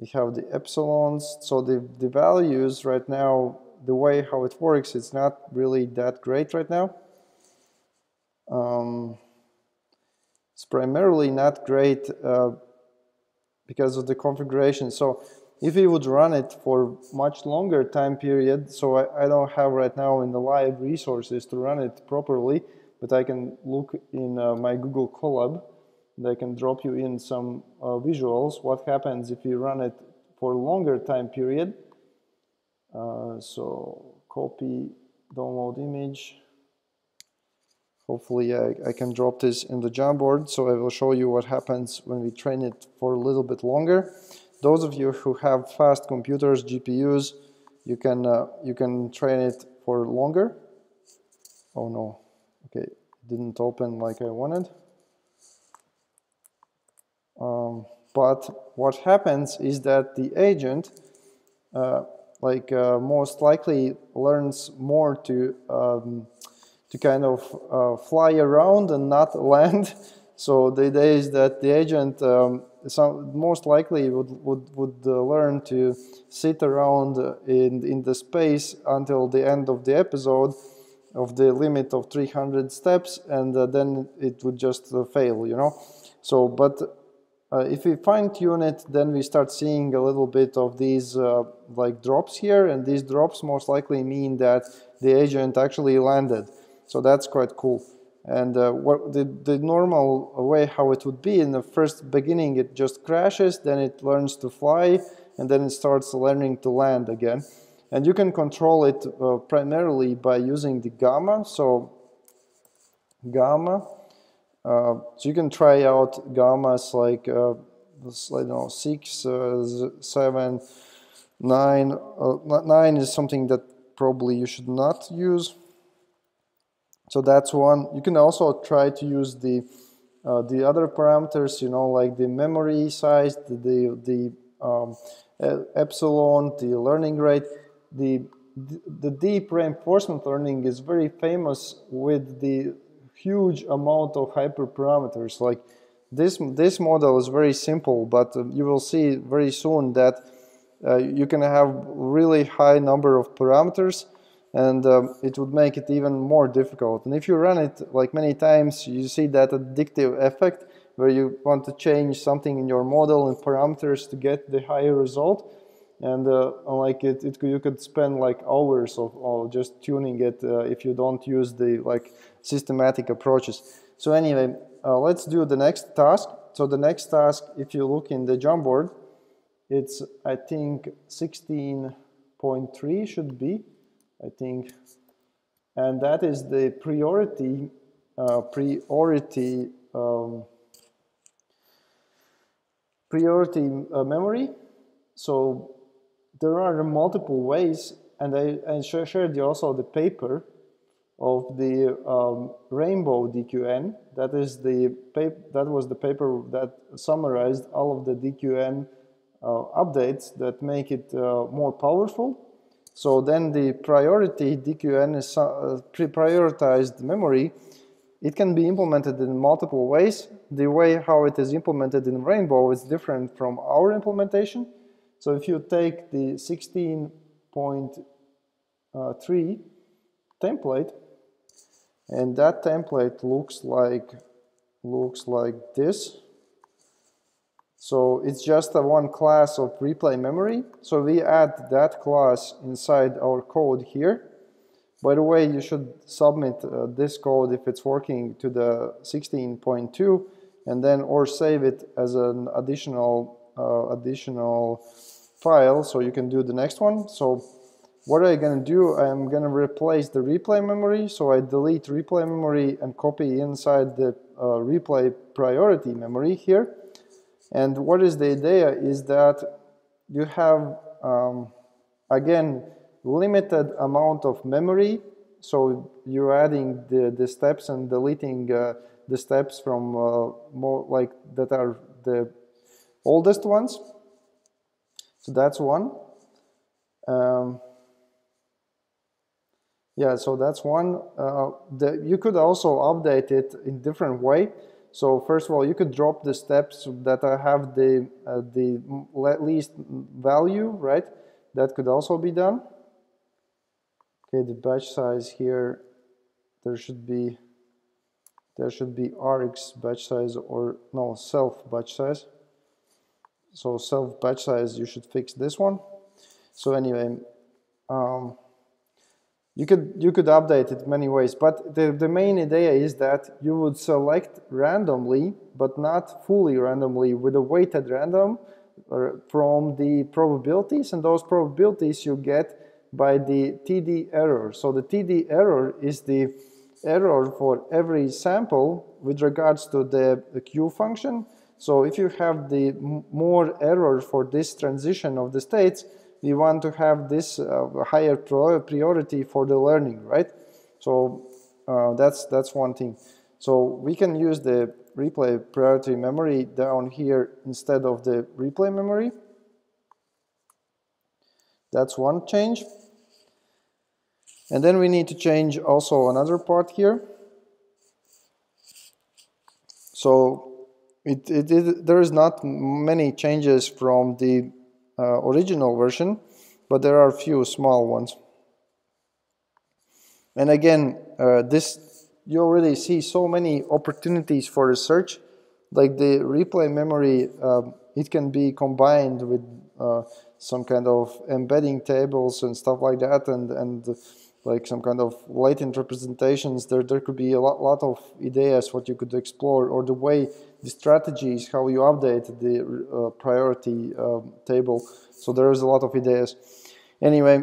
we have the epsilons. So the, the values right now, the way how it works, it's not really that great right now. Um, it's primarily not great uh, because of the configuration. So if we would run it for much longer time period, so I, I, don't have right now in the live resources to run it properly, but I can look in uh, my Google Colab I can drop you in some uh, visuals, what happens if you run it for a longer time period. Uh, so copy, download image. Hopefully I, I can drop this in the Jamboard, so I will show you what happens when we train it for a little bit longer those of you who have fast computers, GPUs, you can uh, you can train it for longer. Oh no, okay, didn't open like I wanted. Um, but what happens is that the agent, uh, like uh, most likely, learns more to um, to kind of uh, fly around and not (laughs) land. So the idea is that the agent um, some, most likely would, would, would uh, learn to sit around in, in the space until the end of the episode of the limit of 300 steps and uh, then it would just uh, fail, you know. So, but uh, if we fine tune it, then we start seeing a little bit of these uh, like drops here and these drops most likely mean that the agent actually landed. So that's quite cool. And uh, what the, the normal way how it would be in the first beginning, it just crashes, then it learns to fly, and then it starts learning to land again. And you can control it uh, primarily by using the gamma. So gamma, uh, so you can try out gammas like, uh, I don't know, six, uh, seven, nine. Uh, nine is something that probably you should not use. So that's one. You can also try to use the uh, the other parameters, you know, like the memory size, the the um, epsilon, the learning rate. The the deep reinforcement learning is very famous with the huge amount of hyperparameters. Like this this model is very simple, but uh, you will see very soon that uh, you can have really high number of parameters and um, it would make it even more difficult. And if you run it like many times, you see that addictive effect where you want to change something in your model and parameters to get the higher result. And uh, like it, it, you could spend like hours of, of just tuning it uh, if you don't use the like systematic approaches. So anyway, uh, let's do the next task. So the next task, if you look in the Jamboard, it's I think 16.3 should be. I think, and that is the priority uh, priority um, priority uh, memory. So there are multiple ways, and I, I shared you also the paper of the um, rainbow DQN. That is the that was the paper that summarized all of the DQN uh, updates that make it uh, more powerful. So then the priority DQN is uh, pre-prioritized memory. It can be implemented in multiple ways. The way how it is implemented in Rainbow is different from our implementation. So if you take the 16.3 template, and that template looks like looks like this. So it's just a one class of replay memory. So we add that class inside our code here. By the way, you should submit uh, this code if it's working to the 16.2 and then or save it as an additional uh, additional file so you can do the next one. So what I'm going to do, I'm going to replace the replay memory. So I delete replay memory and copy inside the uh, replay priority memory here. And what is the idea is that you have, um, again, limited amount of memory. So you're adding the, the steps and deleting uh, the steps from uh, more like that are the oldest ones. So that's one. Um, yeah, so that's one. Uh, the, you could also update it in different way. So first of all, you could drop the steps that I have the uh, the least value, right? That could also be done. Okay, the batch size here, there should be there should be args batch size or no self batch size. So self batch size, you should fix this one. So anyway, um, you could you could update it many ways, but the, the main idea is that you would select randomly, but not fully randomly, with a weighted random from the probabilities, and those probabilities you get by the TD error. So the TD error is the error for every sample with regards to the, the Q function. So if you have the more error for this transition of the states, we want to have this uh, higher priority for the learning, right? So uh, that's that's one thing. So we can use the replay priority memory down here instead of the replay memory. That's one change. And then we need to change also another part here. So it, it, it, there is not many changes from the uh, original version, but there are a few small ones. And again, uh, this you already see so many opportunities for research. Like the replay memory, um, it can be combined with uh, some kind of embedding tables and stuff like that, and and like some kind of latent representations. There there could be a lot, lot of ideas what you could explore, or the way the strategies, how you update the uh, priority um, table. So there's a lot of ideas. Anyway,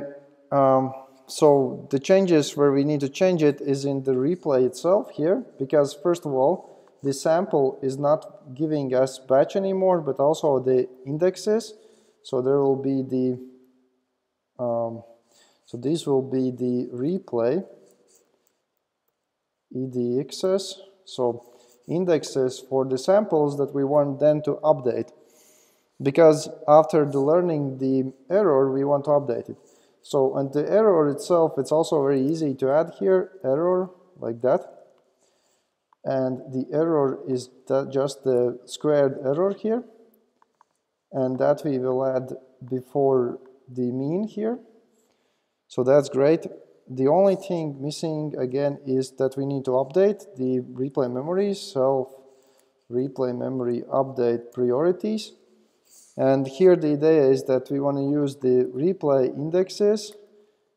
um, so the changes where we need to change it is in the replay itself here, because first of all, the sample is not giving us batch anymore, but also the indexes. So there will be the, um, so this will be the replay, idxs. So indexes for the samples that we want then to update. Because after the learning the error, we want to update it. So, and the error itself, it's also very easy to add here, error, like that. And the error is just the squared error here. And that we will add before the mean here. So that's great. The only thing missing again is that we need to update the replay memory, So replay memory update priorities. And here the idea is that we want to use the replay indexes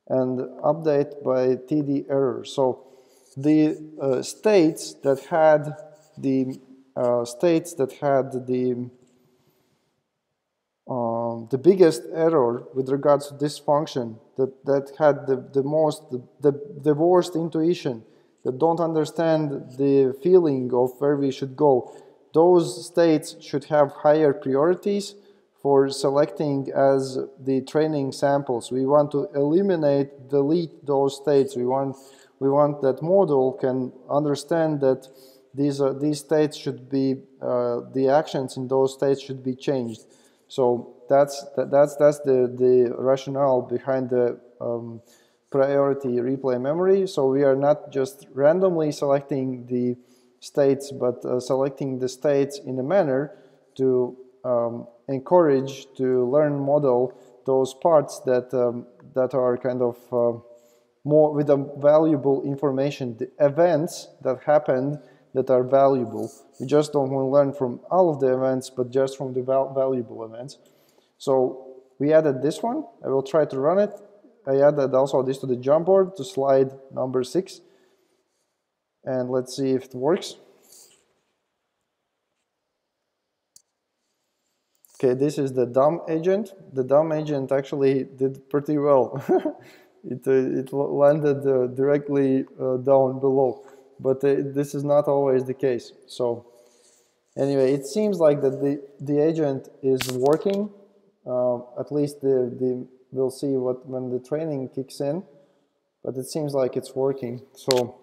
and update by TD error. So the uh, states that had the uh, states that had the um, the biggest error with regards to this function that, that had the, the most, the, the, worst intuition, that don't understand the feeling of where we should go, those states should have higher priorities for selecting as the training samples. We want to eliminate, delete those states. We want, we want that model can understand that these, are, these states should be, uh, the actions in those states should be changed. So that's that, that's that's the the rationale behind the um, priority replay memory. So we are not just randomly selecting the states, but uh, selecting the states in a manner to um, encourage to learn model those parts that um, that are kind of uh, more with a valuable information, the events that happened that are valuable. We just don't want to learn from all of the events, but just from the val valuable events. So we added this one. I will try to run it. I added also this to the Jamboard to slide number six. And let's see if it works. Okay, this is the dumb agent. The dumb agent actually did pretty well. (laughs) it, uh, it landed uh, directly uh, down below, but uh, this is not always the case. So anyway, it seems like that the, the agent is working. Uh, at least the, the, we'll see what when the training kicks in, but it seems like it's working. So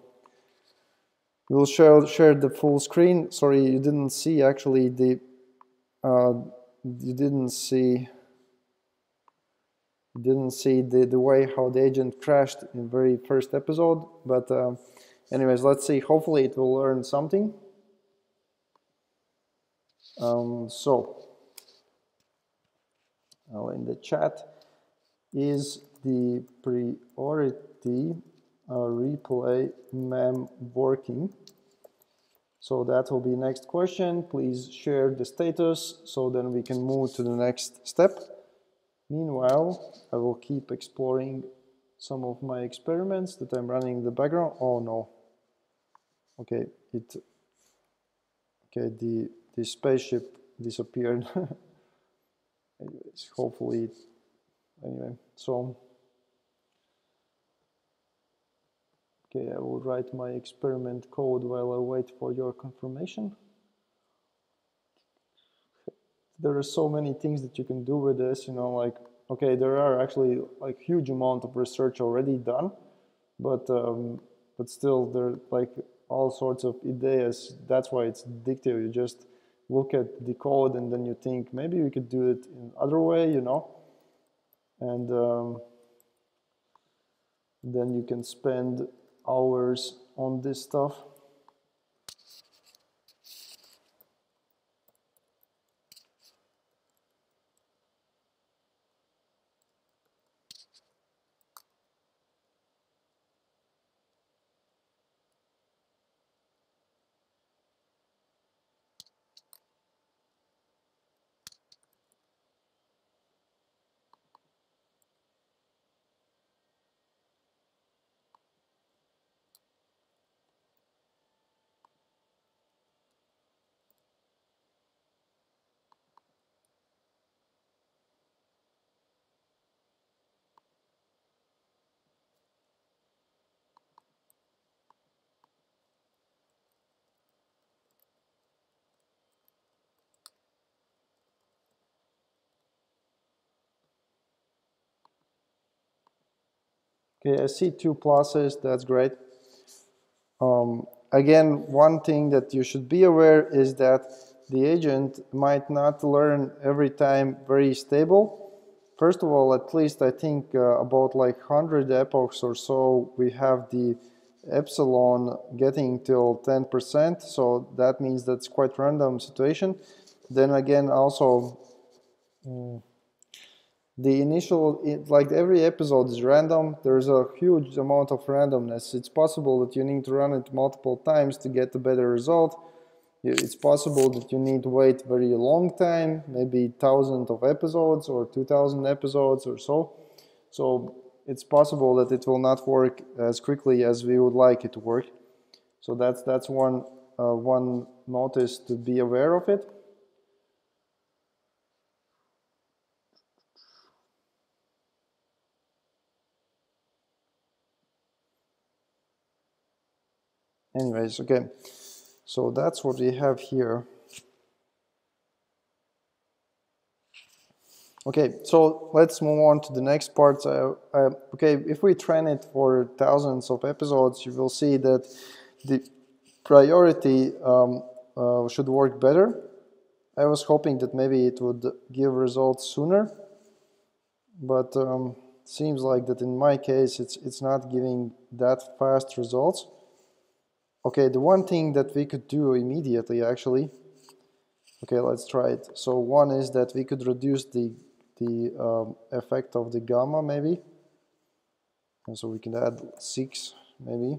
we'll share, share the full screen. Sorry, you didn't see actually the uh, you didn't see didn't see the, the way how the agent crashed in very first episode but uh, anyways let's see hopefully it will learn something um, so now in the chat is the priority uh, replay mem working so that will be next question. Please share the status so then we can move to the next step. Meanwhile, I will keep exploring some of my experiments that I'm running in the background. Oh no. Okay, it okay the the spaceship disappeared. (laughs) Anyways, hopefully anyway, so Okay, I will write my experiment code while I wait for your confirmation. There are so many things that you can do with this, you know, like, okay, there are actually like huge amount of research already done, but, um, but still there like all sorts of ideas. That's why it's addictive. You just look at the code and then you think maybe we could do it in other way, you know, and um, then you can spend hours on this stuff. Okay, I see two pluses, that's great. Um, again, one thing that you should be aware is that the agent might not learn every time very stable. First of all, at least I think uh, about like 100 epochs or so, we have the epsilon getting till 10%, so that means that's quite random situation. Then again, also, mm, the initial, it, like every episode is random, there's a huge amount of randomness. It's possible that you need to run it multiple times to get a better result. It's possible that you need to wait very long time, maybe thousands of episodes or 2000 episodes or so. So it's possible that it will not work as quickly as we would like it to work. So that's, that's one, uh, one notice to be aware of it. Anyways okay. So that's what we have here. Okay so let's move on to the next part uh, uh, okay if we train it for thousands of episodes you will see that the priority um, uh, should work better. I was hoping that maybe it would give results sooner but um, seems like that in my case it's it's not giving that fast results. Okay, the one thing that we could do immediately actually, okay, let's try it. So one is that we could reduce the, the um, effect of the gamma maybe. And so we can add six maybe.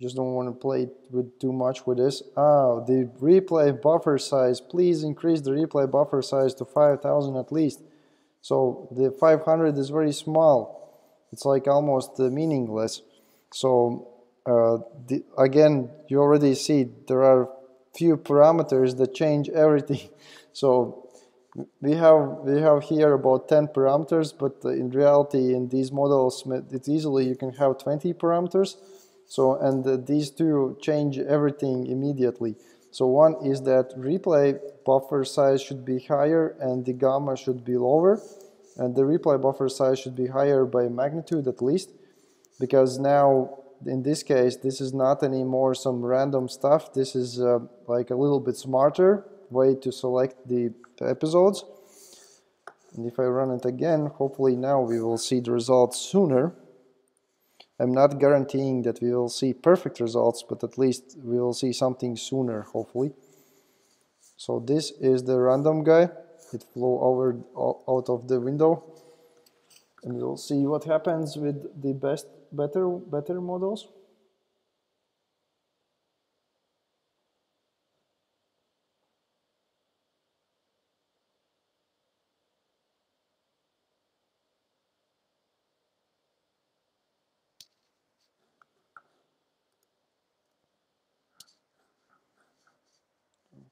Just don't want to play with too much with this. Ah, the replay buffer size. Please increase the replay buffer size to 5,000 at least. So the 500 is very small. It's like almost uh, meaningless. So uh, the, again, you already see there are few parameters that change everything. (laughs) So we have we have here about 10 parameters, but in reality, in these models, it's easily you can have 20 parameters. So and uh, these two change everything immediately. So one is that replay buffer size should be higher and the gamma should be lower, and the replay buffer size should be higher by magnitude at least, because now in this case, this is not anymore some random stuff. This is uh, like a little bit smarter way to select the, episodes. And if I run it again, hopefully now we will see the results sooner. I'm not guaranteeing that we will see perfect results, but at least we will see something sooner, hopefully. So this is the random guy. It flew over out of the window. And we'll see what happens with the best better, better models?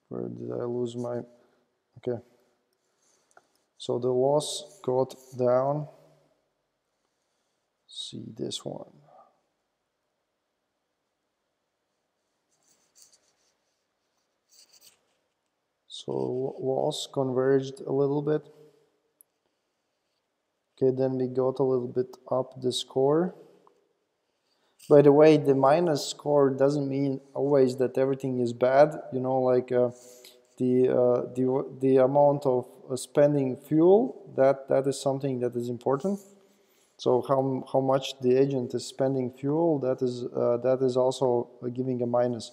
Where did I lose my, okay. So the loss got down see this one. So loss converged a little bit. Okay, then we got a little bit up the score. By the way, the minus score doesn't mean always that everything is bad. You know, like uh, the uh, the the amount of uh, spending fuel that that is something that is important. So how, how much the agent is spending fuel, that is, uh, that is also giving a minus.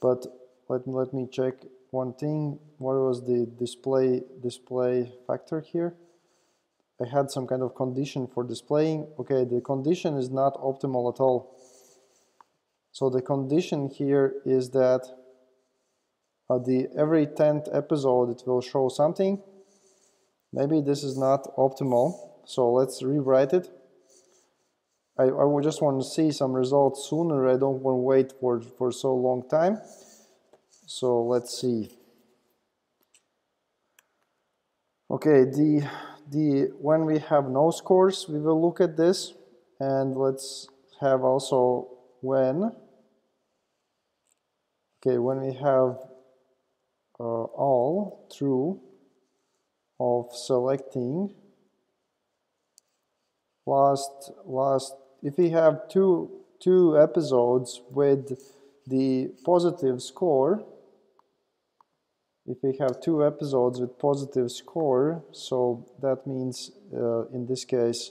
But let, let me check one thing. What was the display, display factor here? I had some kind of condition for displaying. Okay, the condition is not optimal at all. So the condition here is that uh, the every 10th episode it will show something. Maybe this is not optimal. So let's rewrite it. I, I just want to see some results sooner. I don't want to wait for, for so long time. So let's see. Okay, the, the, when we have no scores, we will look at this. And let's have also when. Okay, when we have uh, all true of selecting last last if we have two, two episodes with the positive score, if we have two episodes with positive score, so that means uh, in this case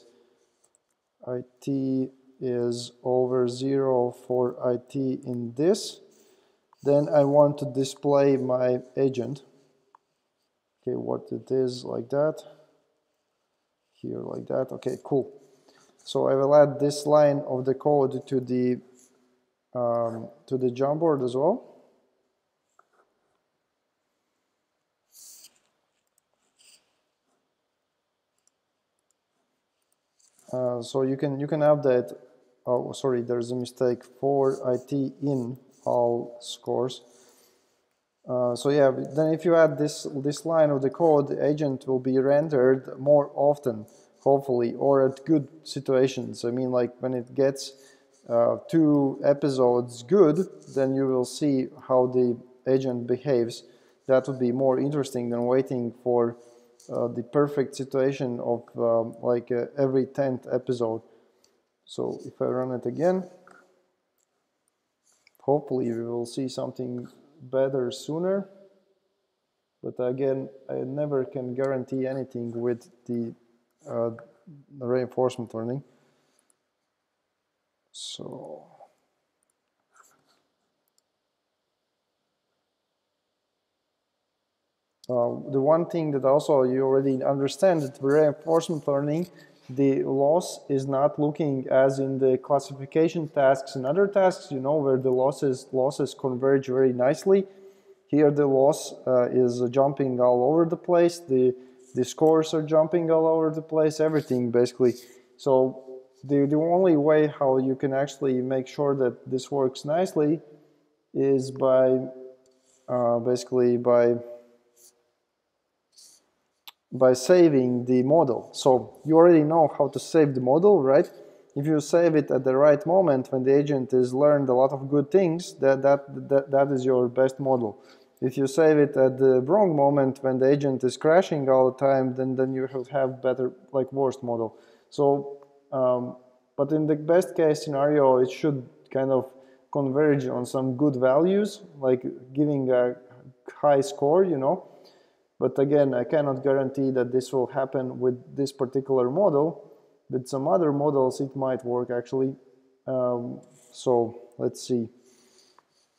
IT is over zero for IT in this, then I want to display my agent. Okay, what it is like that, here like that, okay, cool. So I will add this line of the code to the um, to the Jamboard as well. Uh, so you can you can update. Oh, sorry, there's a mistake for IT in all scores. Uh, so yeah, then if you add this this line of the code, the agent will be rendered more often hopefully, or at good situations. I mean, like when it gets uh, two episodes good, then you will see how the agent behaves. That would be more interesting than waiting for uh, the perfect situation of um, like uh, every 10th episode. So if I run it again, hopefully we will see something better sooner. But again, I never can guarantee anything with the the reinforcement learning. So. Uh, the one thing that also you already understand that reinforcement learning, the loss is not looking as in the classification tasks and other tasks, you know, where the losses losses converge very nicely. Here the loss uh, is jumping all over the place. The the scores are jumping all over the place. Everything basically. So the the only way how you can actually make sure that this works nicely is by uh, basically by by saving the model. So you already know how to save the model, right? If you save it at the right moment when the agent has learned a lot of good things, that, that, that, that is your best model. If you save it at the wrong moment when the agent is crashing all the time, then, then you will have better, like worst model. So, um, but in the best case scenario, it should kind of converge on some good values, like giving a high score, you know, but again, I cannot guarantee that this will happen with this particular model. With some other models, it might work actually. Um, so let's see.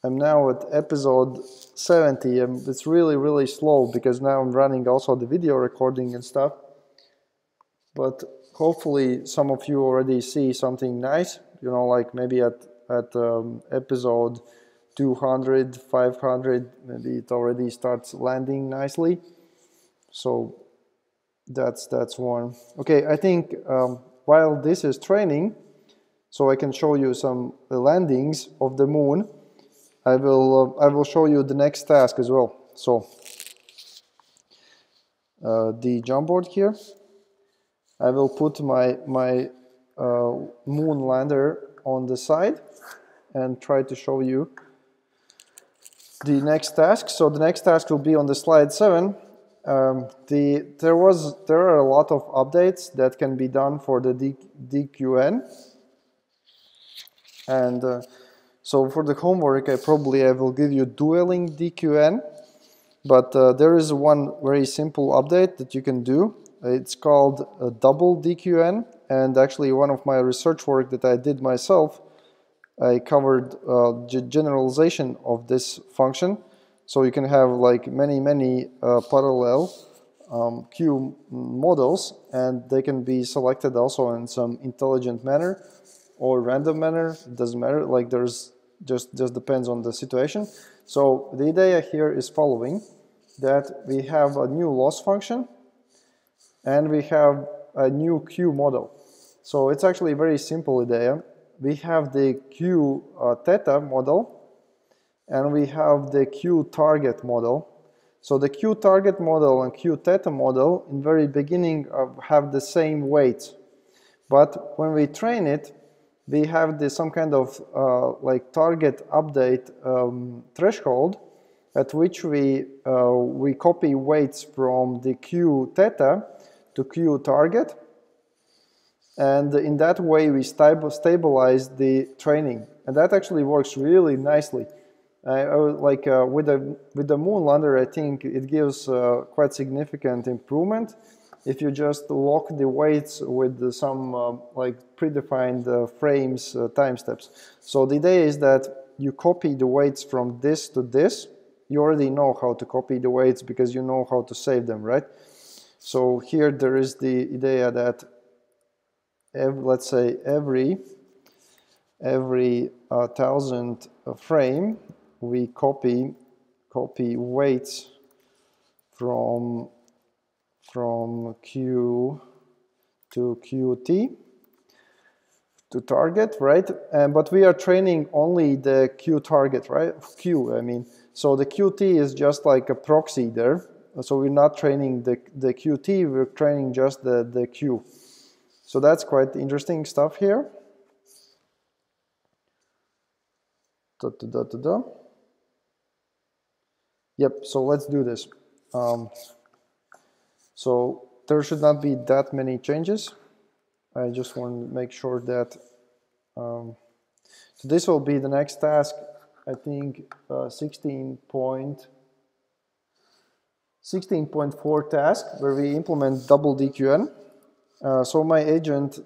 I'm now at episode 70. and it's really, really slow because now I'm running also the video recording and stuff. But hopefully some of you already see something nice, you know, like maybe at, at um, episode 200, 500, maybe it already starts landing nicely. So that's that's one. Okay, I think um, while this is training, so I can show you some landings of the moon. I will uh, I will show you the next task as well. So uh, the Jamboard here. I will put my my uh, moon lander on the side and try to show you the next task. So the next task will be on the slide 7. Um, the, there, was, there are a lot of updates that can be done for the D, DQN. And uh, so for the homework, I probably I will give you dueling DQN. But uh, there is one very simple update that you can do. It's called a double DQN. And actually one of my research work that I did myself, I covered uh, generalization of this function. So you can have like many, many uh, parallel um, Q models and they can be selected also in some intelligent manner or random manner, it doesn't matter, like there's just, just depends on the situation. So the idea here is following, that we have a new loss function and we have a new Q model. So it's actually a very simple idea. We have the Q uh, theta model and we have the Q target model. So the Q target model and Q theta model in very beginning have the same weight. But when we train it, we have the, some kind of uh, like target update um, threshold at which we, uh, we copy weights from the Q theta to Q target. And in that way, we stabilize the training. And that actually works really nicely. I, I like uh, with the with the moon lander, I think it gives uh, quite significant improvement if you just lock the weights with some uh, like predefined uh, frames uh, time steps. So the idea is that you copy the weights from this to this. You already know how to copy the weights because you know how to save them, right? So here there is the idea that let's say every every uh, thousand frame we copy copy weights from from Q to Qt to target, right? But we are training only the Q target, right? Q, I mean. So the Qt is just like a proxy there. So we're not training the, the Qt, we're training just the, the Q. So that's quite interesting stuff here. Da, da, da, Yep, so let's do this. Um, so there should not be that many changes. I just want to make sure that, um, so this will be the next task, I think uh, 16 point, 16.4 task where we implement double DQN Uh, so my agent,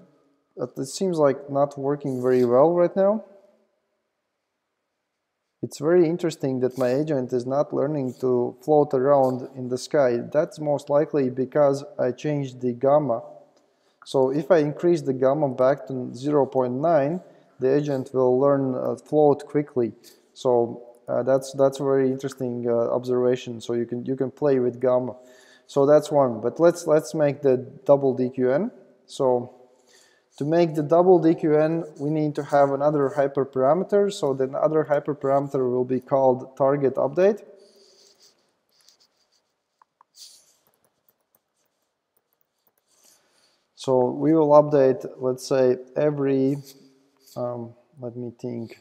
uh, it seems like not working very well right now. It's very interesting that my agent is not learning to float around in the sky. That's most likely because I changed the gamma. So if I increase the gamma back to 0.9, the agent will learn uh, float quickly. So uh, that's that's a very interesting uh, observation. So you can you can play with gamma. So that's one. But let's let's make the double DQN. So to make the double DQN, we need to have another hyperparameter. So the other hyperparameter will be called target update. So we will update, let's say, every, um, let me think,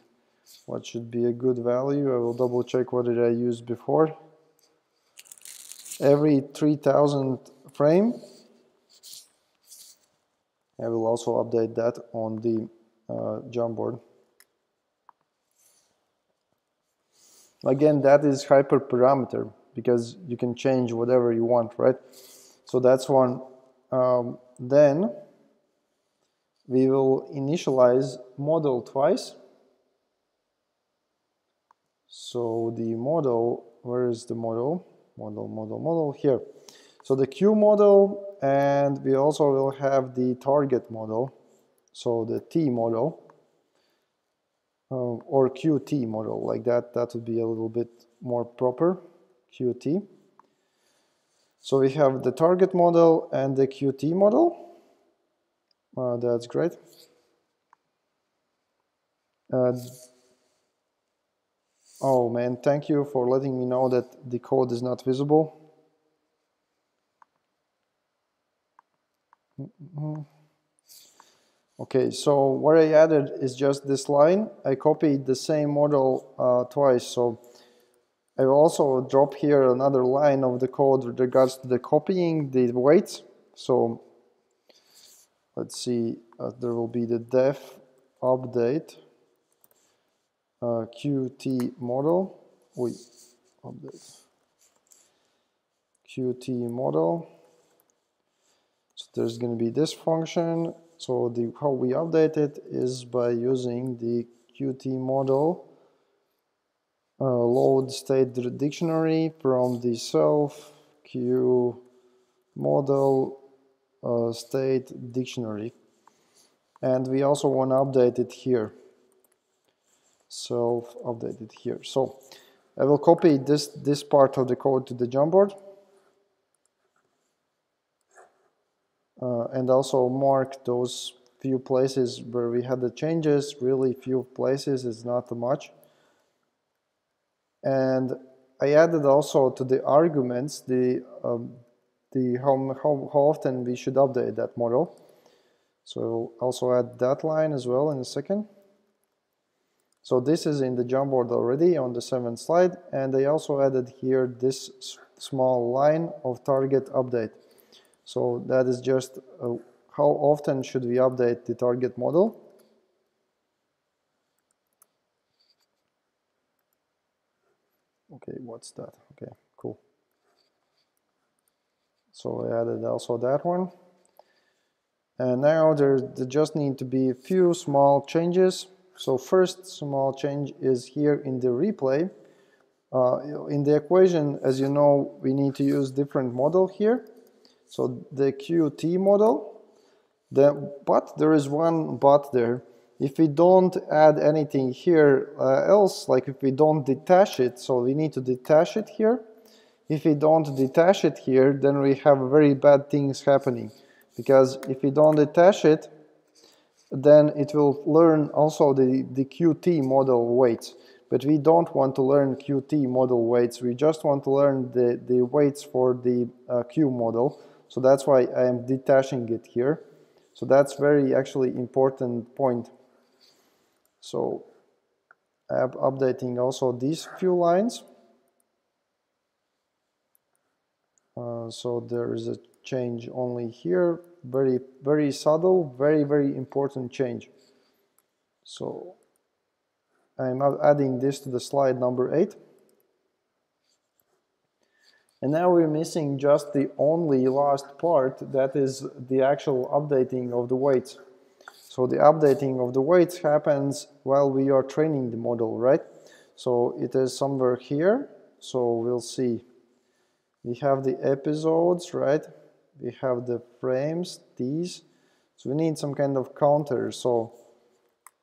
what should be a good value. I will double check what did I use before. Every 3000 frame. I will also update that on the uh, Jamboard. Again, that is hyperparameter because you can change whatever you want, right? So that's one. Um, then we will initialize model twice. So the model, where is the model? Model, model, model, here. So the Q model, and we also will have the target model, so the T model, uh, or QT model, like that, that would be a little bit more proper, QT. So we have the target model and the QT model. Uh, that's great. Uh, oh man, thank you for letting me know that the code is not visible. Okay, so what I added is just this line. I copied the same model uh, twice, so I will also drop here another line of the code with regards to the copying the weights. So let's see, uh, there will be the def update uh, qt model. Wait, update qt model. There's going to be this function. So the how we update it is by using the qt model uh, load state dictionary from the self q model uh, state dictionary. And we also want to update it here. Self updated here. So I will copy this this part of the code to the Jamboard uh, and also mark those few places where we had the changes really few places is not too much and I added also to the arguments the, um, the how, how, how often we should update that model. So I'll also add that line as well in a second. So this is in the Jamboard already on the seventh slide, and I also added here this small line of target update. So that is just uh, how often should we update the target model. Okay, what's that? Okay, cool. So I added also that one. And now there, there just need to be a few small changes. So first small change is here in the replay. Uh, in the equation, as you know, we need to use different model here. So the QT model, the, but there is one but there if we don't add anything here uh, else, like if we don't detach it, so we need to detach it here. If we don't detach it here, then we have very bad things happening. Because if we don't detach it, then it will learn also the, the QT model weights. But we don't want to learn QT model weights. We just want to learn the, the weights for the uh, Q model. So that's why I am detaching it here. So that's very actually important point. So I'm updating also these few lines. Uh, so there is a change only here, very, very subtle, very, very important change. So I'm adding this to the slide number eight. And now we're missing just the only last part, that is the actual updating of the weights. So the updating of the weights happens while we are training the model, right? So it is somewhere here. So we'll see. We have the episodes, right? We have the frames, these. So we need some kind of counter. So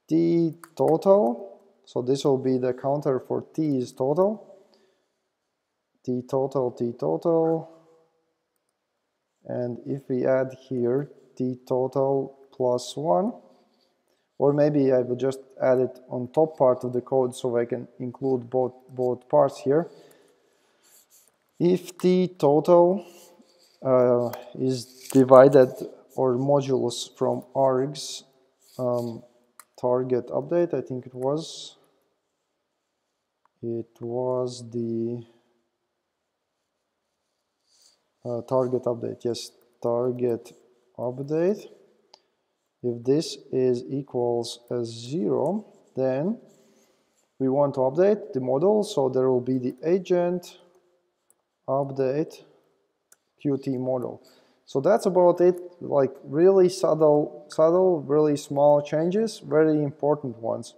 t total, so this will be the counter for t is total. T total, t total. And if we add here t total plus 1, or maybe I will just add it on top part of the code so I can include both, both parts here. If t total uh, is divided or modulus from args um, target update, I think it was, it was the uh, target update, yes, target update. If this is equals a zero, then we want to update the model, so there will be the agent update Qt model. So that's about it, like really subtle, subtle, really small changes, very important ones.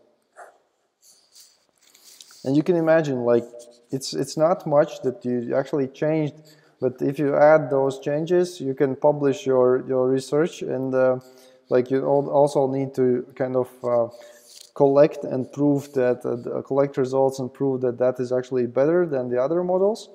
And you can imagine, like, it's, it's not much that you actually changed, but if you add those changes, you can publish your, your research and uh, like you also need to kind of uh, collect and prove that, uh, collect results and prove that that is actually better than the other models.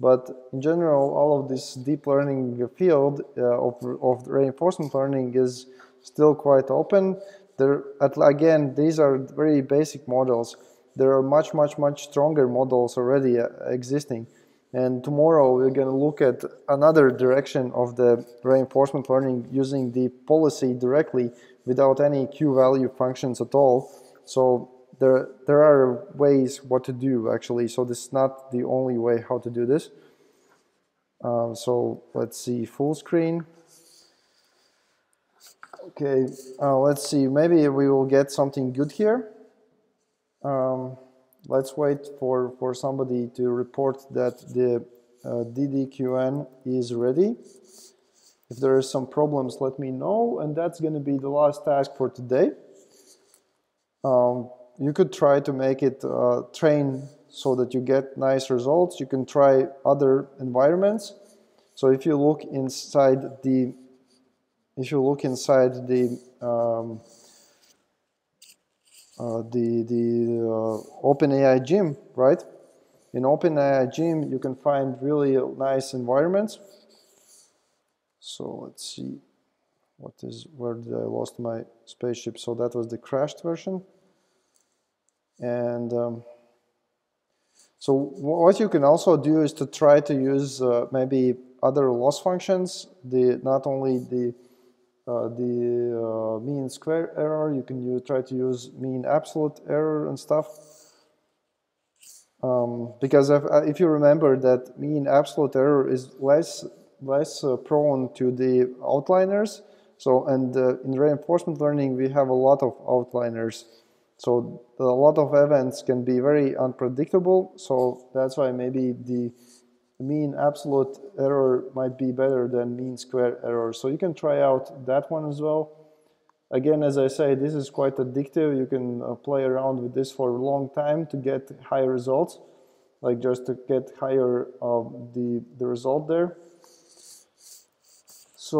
But in general, all of this deep learning field uh, of, of reinforcement learning is still quite open. There, again, these are very basic models. There are much, much, much stronger models already uh, existing. And tomorrow we're going to look at another direction of the reinforcement learning using the policy directly without any Q-value functions at all. So there, there are ways what to do actually. So this is not the only way how to do this. Uh, so let's see full screen. Okay, uh, let's see. Maybe we will get something good here. Um, let's wait for, for somebody to report that the uh, DDQN is ready. If there are some problems, let me know. And that's going to be the last task for today. Um, you could try to make it uh, train so that you get nice results. You can try other environments. So if you look inside the, if you look inside the um, the the uh, OpenAI Gym, right? In OpenAI Gym, you can find really nice environments. So let's see, what is where did I lost my spaceship? So that was the crashed version. And um, so what you can also do is to try to use uh, maybe other loss functions, the not only the uh, the uh, mean square error, you can use, try to use mean absolute error and stuff. Um, because if, uh, if, you remember that mean absolute error is less less uh, prone to the outliers. So and uh, in reinforcement learning we have a lot of outliers. So a lot of events can be very unpredictable. So that's why maybe the mean absolute error might be better than mean square error. So you can try out that one as well. Again, as I say, this is quite addictive. You can uh, play around with this for a long time to get higher results, like just to get higher uh, the, the result there. So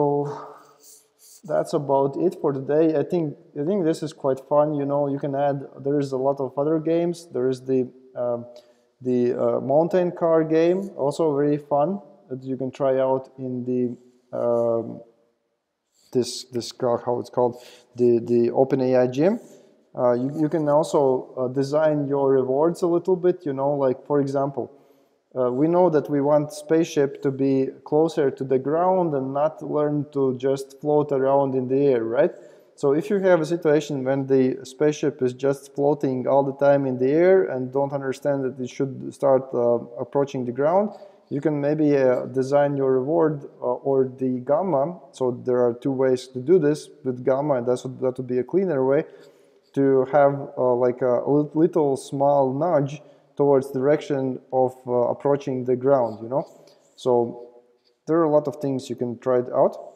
that's about it for today. I think I think this is quite fun. You know, you can add. There is a lot of other games. There is the um, the uh, mountain car game, also very fun that you can try out in the um, this this how it's called the the OpenAI gym. Uh, you, you can also uh, design your rewards a little bit. You know, like for example, uh, we know that we want spaceship to be closer to the ground and not learn to just float around in the air, right? So if you have a situation when the spaceship is just floating all the time in the air and don't understand that it should start uh, approaching the ground, you can maybe uh, design your reward uh, or the gamma. So there are two ways to do this with gamma, and that's, that would be a cleaner way to have uh, like a little small nudge towards direction of uh, approaching the ground, you know. So there are a lot of things you can try it out.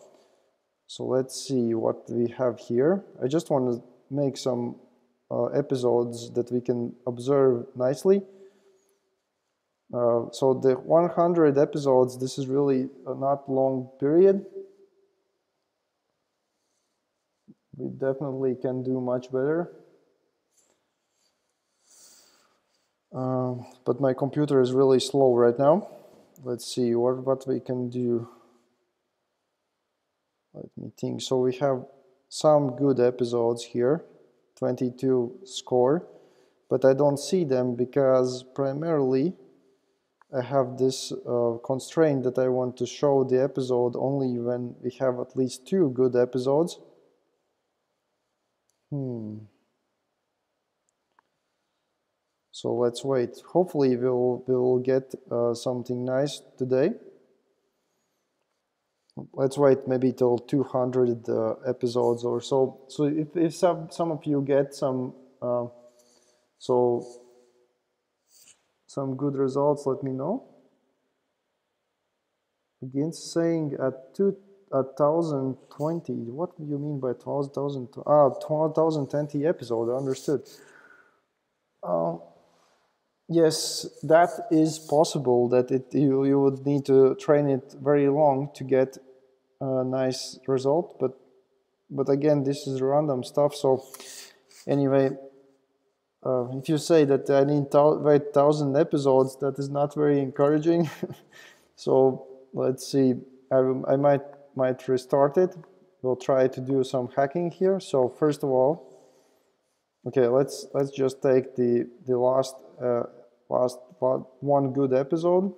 So let's see what we have here. I just want to make some uh, episodes that we can observe nicely. Uh, so the 100 episodes, this is really a not long period. We definitely can do much better. Uh, but my computer is really slow right now. Let's see what, what we can do. Let me think. So we have some good episodes here, 22 score, but I don't see them because primarily I have this uh, constraint that I want to show the episode only when we have at least two good episodes. Hmm. So let's wait. Hopefully we'll, we'll get uh, something nice today. Let's wait maybe till 200 uh, episodes or so. So if, if some, some of you get some, uh, so some good results, let me know. Again, saying at two, at 1020, what do you mean by 1000, ah, 1020 episode, I understood. Um, Yes, that is possible. That it you you would need to train it very long to get a nice result. But but again, this is random stuff. So anyway, uh, if you say that I need wait thousand episodes, that is not very encouraging. (laughs) so let's see. I, I might might restart it. We'll try to do some hacking here. So first of all, okay, let's let's just take the the last uh, last one good episode.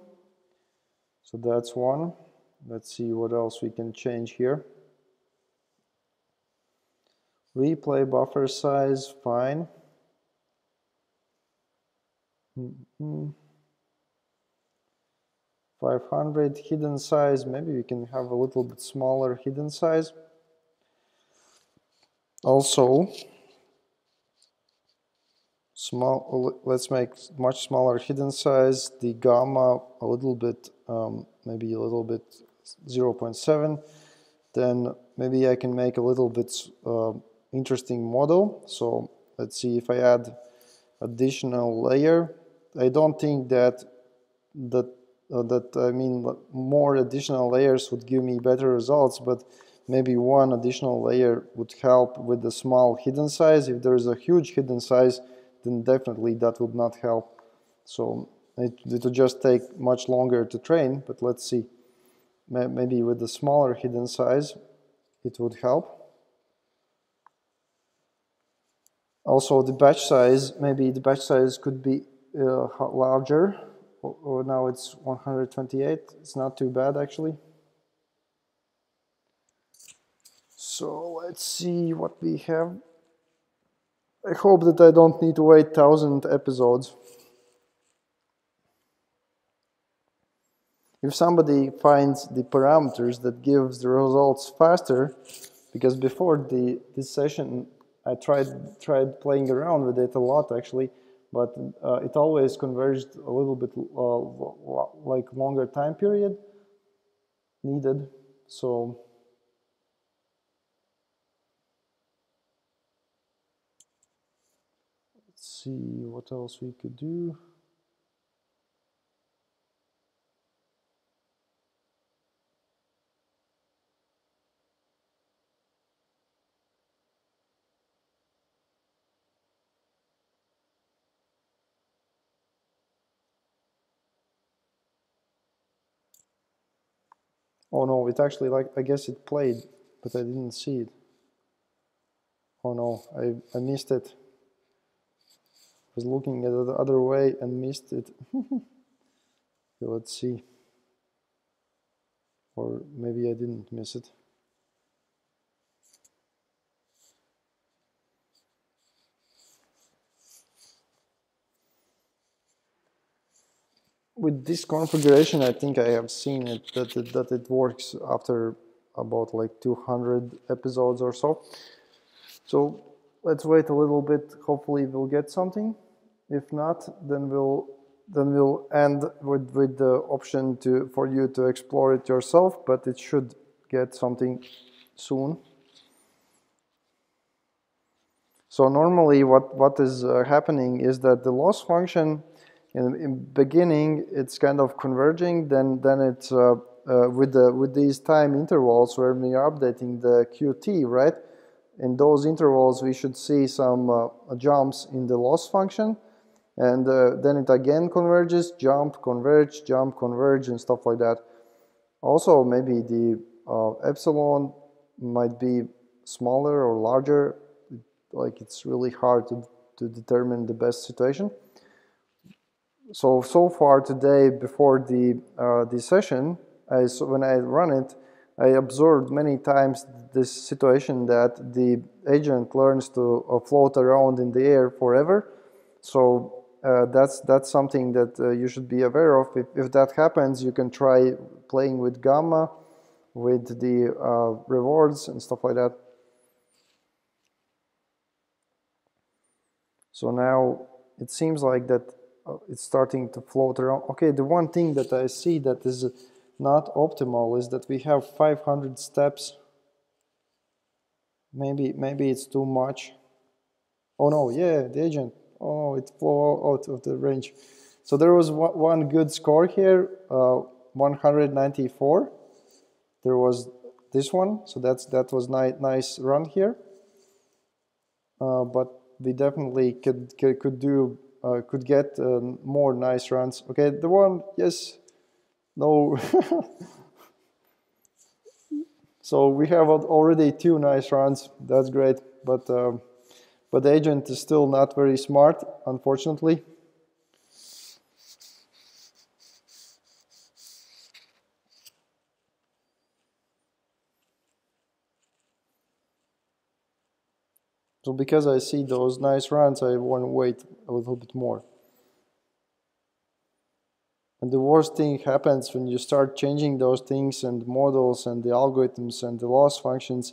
So that's one. Let's see what else we can change here. Replay buffer size, fine. Mm -hmm. 500 hidden size, maybe we can have a little bit smaller hidden size. Also, small let's make much smaller hidden size the gamma a little bit um, maybe a little bit 0.7 then maybe I can make a little bit uh, interesting model so let's see if I add additional layer I don't think that that uh, that I mean more additional layers would give me better results but maybe one additional layer would help with the small hidden size if there's a huge hidden size then definitely that would not help. So it, it would just take much longer to train, but let's see. Maybe with the smaller hidden size, it would help. Also, the batch size, maybe the batch size could be uh, larger, or, or now it's 128. It's not too bad, actually. So let's see what we have. I hope that I don't need to wait thousand episodes. If somebody finds the parameters that gives the results faster, because before the this session I tried tried playing around with it a lot actually, but uh, it always converged a little bit uh, like longer time period needed. So let's see what else we could do. Oh no, it actually like, I guess it played, but I didn't see it. Oh no, I, I missed it I was looking at it the other way and missed it. (laughs) let's see. Or maybe I didn't miss it. With this configuration, I think I have seen it that it, that it works after about like 200 episodes or so. So let's wait a little bit. Hopefully we'll get something. If not, then we'll then we'll end with, with the option to for you to explore it yourself, but it should get something soon. So normally what, what is uh, happening is that the loss function in, in beginning it's kind of converging, then then it's uh, uh, with the with these time intervals where we are updating the Qt, right? In those intervals we should see some uh, jumps in the loss function and uh, then it again converges, jump, converge, jump, converge and stuff like that. Also maybe the uh, epsilon might be smaller or larger like it's really hard to, to determine the best situation. So, so far today, before the, uh, the session, I, so when I run it, I observed many times this situation that the agent learns to uh, float around in the air forever. So uh, that's, that's something that uh, you should be aware of. If, if that happens, you can try playing with gamma, with the uh, rewards and stuff like that. So now it seems like that it's starting to float around. Okay, the one thing that I see that is not optimal is that we have 500 steps. Maybe maybe it's too much. Oh no, yeah, the agent. Oh, it flew out of the range. So there was one good score here, uh, 194. There was this one, so that's that was ni nice run here. Uh, but we definitely could could, could do uh, could get uh, more nice runs. Okay, the one yes, no. (laughs) so we have already two nice runs. That's great, but um, but the agent is still not very smart, unfortunately. So because I see those nice runs, I want to wait a little bit more. And the worst thing happens when you start changing those things and models and the algorithms and the loss functions,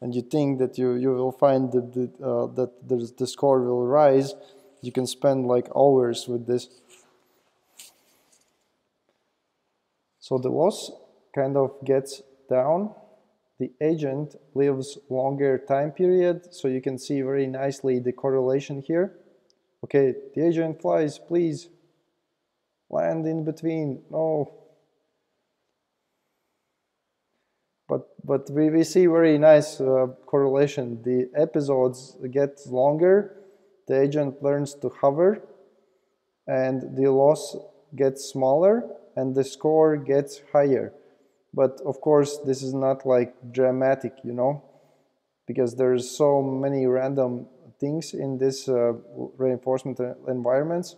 and you think that you, you will find that, the, uh, that the, the score will rise. You can spend like hours with this. So the loss kind of gets down the agent lives longer time period, so you can see very nicely the correlation here. Okay, the agent flies, please land in between, no. But, but we, we see very nice uh, correlation. The episodes get longer, the agent learns to hover, and the loss gets smaller, and the score gets higher. But of course, this is not like dramatic, you know, because there's so many random things in this uh, reinforcement environments.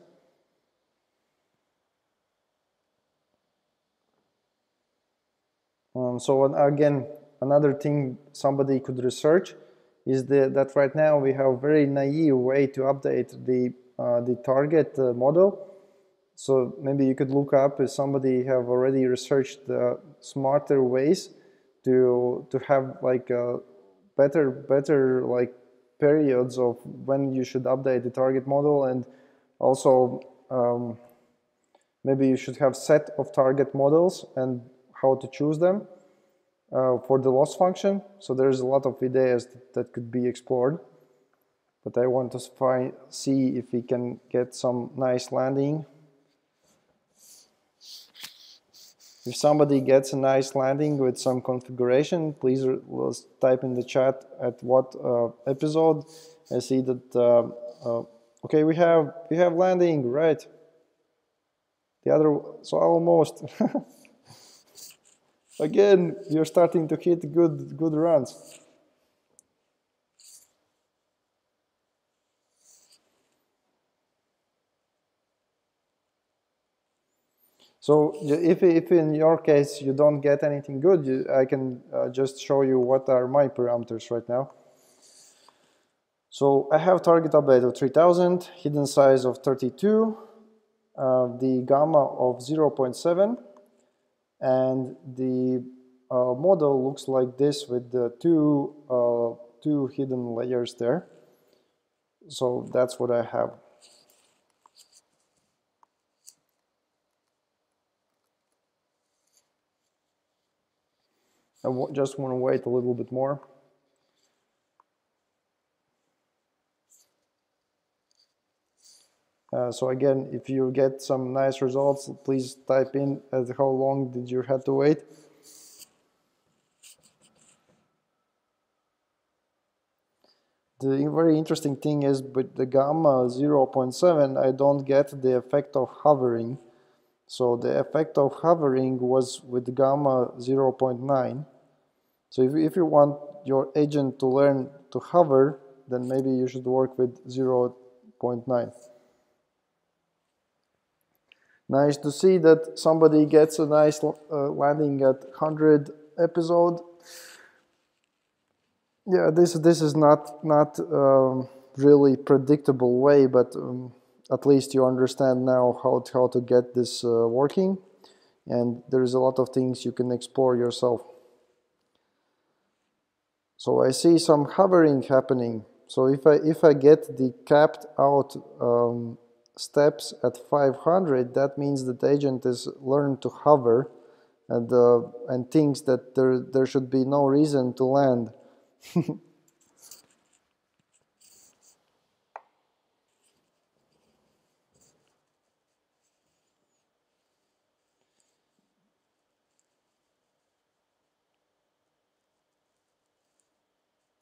Um, so again, another thing somebody could research is the, that right now we have a very naive way to update the, uh, the target uh, model so maybe you could look up if somebody have already researched uh, smarter ways to to have like a better better like periods of when you should update the target model and also um, maybe you should have set of target models and how to choose them uh, for the loss function. So there's a lot of ideas that, could be explored. But I want to find, see if we can get some nice landing If somebody gets a nice landing with some configuration, please type in the chat at what uh, episode. I see that, uh, uh, okay, we have, we have landing, right? The other, so almost. (laughs) Again, you're starting to hit good, good runs. So if, if in your case you don't get anything good, you, I can uh, just show you what are my parameters right now. So I have target update of 3000, hidden size of 32, uh, the gamma of 0.7, and the uh, model looks like this with the two, uh, two hidden layers there. So that's what I have. I just want to wait a little bit more. Uh, so again, if you get some nice results, please type in how long did you have to wait. The very interesting thing is with the gamma 0.7, I don't get the effect of hovering. So the effect of hovering was with gamma 0.9. So if, if you want your agent to learn to hover, then maybe you should work with 0.9. Nice to see that somebody gets a nice uh, landing at 100 episode. Yeah, this this is not not um, really predictable way, but um, at least you understand now how to, how to get this uh, working, and there is a lot of things you can explore yourself. So I see some hovering happening. So if I if I get the capped out um, steps at 500, that means that the agent is learned to hover and, uh, and thinks that there, there should be no reason to land. (laughs)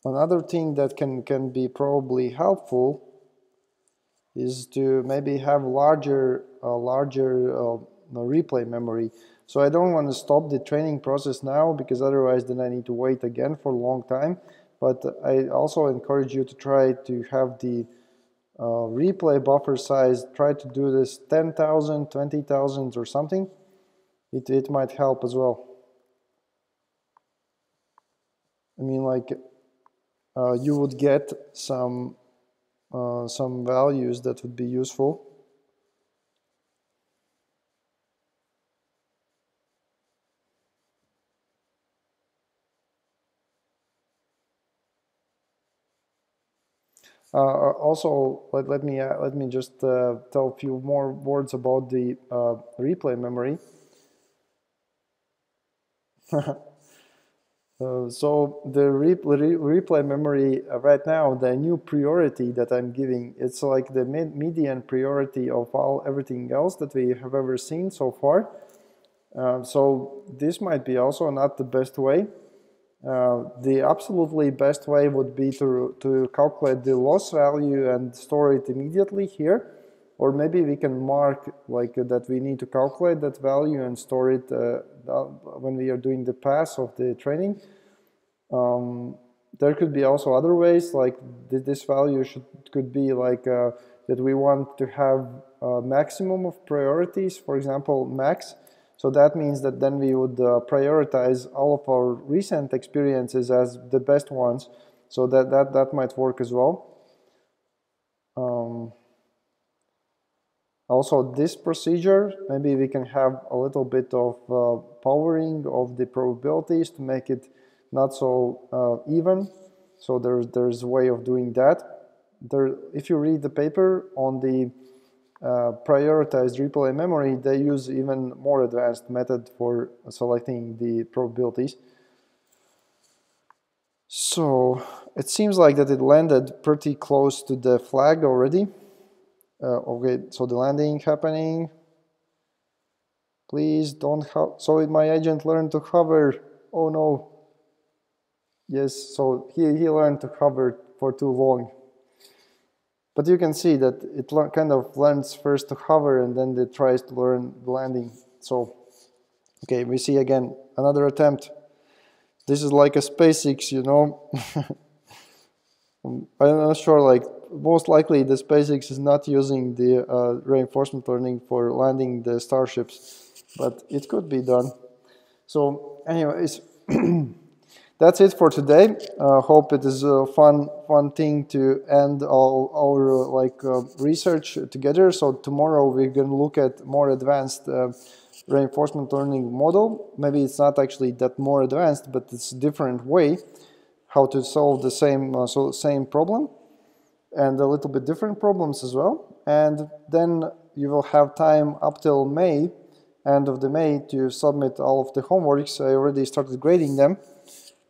Another thing that can, can be probably helpful is to maybe have larger, uh, larger uh, replay memory. So I don't want to stop the training process now because otherwise then I need to wait again for a long time. But I also encourage you to try to have the uh, replay buffer size, try to do this 10,000, 20,000 or something. It, it might help as well. I mean like uh, you would get some uh, some values that would be useful. Uh, uh, also, let, let me uh, let me just uh, tell a few more words about the replay memory. (laughs) Uh, so the replay, replay memory uh, right now, the new priority that I'm giving, it's like the mid median priority of all everything else that we have ever seen so far. Uh, so this might be also not the best way. Uh, the absolutely best way would be to, to calculate the loss value and store it immediately here. Or maybe we can mark like that we need to calculate that value and store it uh, when we are doing the pass of the training. Um, there could be also other ways like this value should could be like uh, that we want to have a maximum of priorities, for example, max. So that means that then we would uh, prioritize all of our recent experiences as the best ones. So that, that, that might work as well. Um, also this procedure, maybe we can have a little bit of uh, powering of the probabilities to make it not so uh, even. So there's, there's a way of doing that. There, if you read the paper on the uh, prioritized replay memory, they use even more advanced method for selecting the probabilities. So it seems like that it landed pretty close to the flag already. Uh, okay, so the landing happening. Please don't so my agent learned to hover. Oh no. Yes, so he, he learned to hover for too long. But you can see that it kind of learns first to hover and then it tries to learn landing. So, okay, we see again another attempt. This is like a SpaceX, you know. (laughs) I'm not sure, like most likely the SpaceX is not using the uh, reinforcement learning for landing the starships, but it could be done. So anyways, (clears throat) that's it for today. Uh, hope it is a fun, fun thing to end all our uh, like research together. So tomorrow we're to look at more advanced uh, reinforcement learning model. Maybe it's not actually that more advanced, but it's a different way how to solve the same uh, so same problem and a little bit different problems as well. And then you will have time up till May end of the May to submit all of the homeworks. I already started grading them,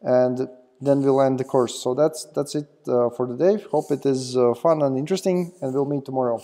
and then we'll end the course. So that's that's it uh, for today. Hope it is uh, fun and interesting, and we'll meet tomorrow.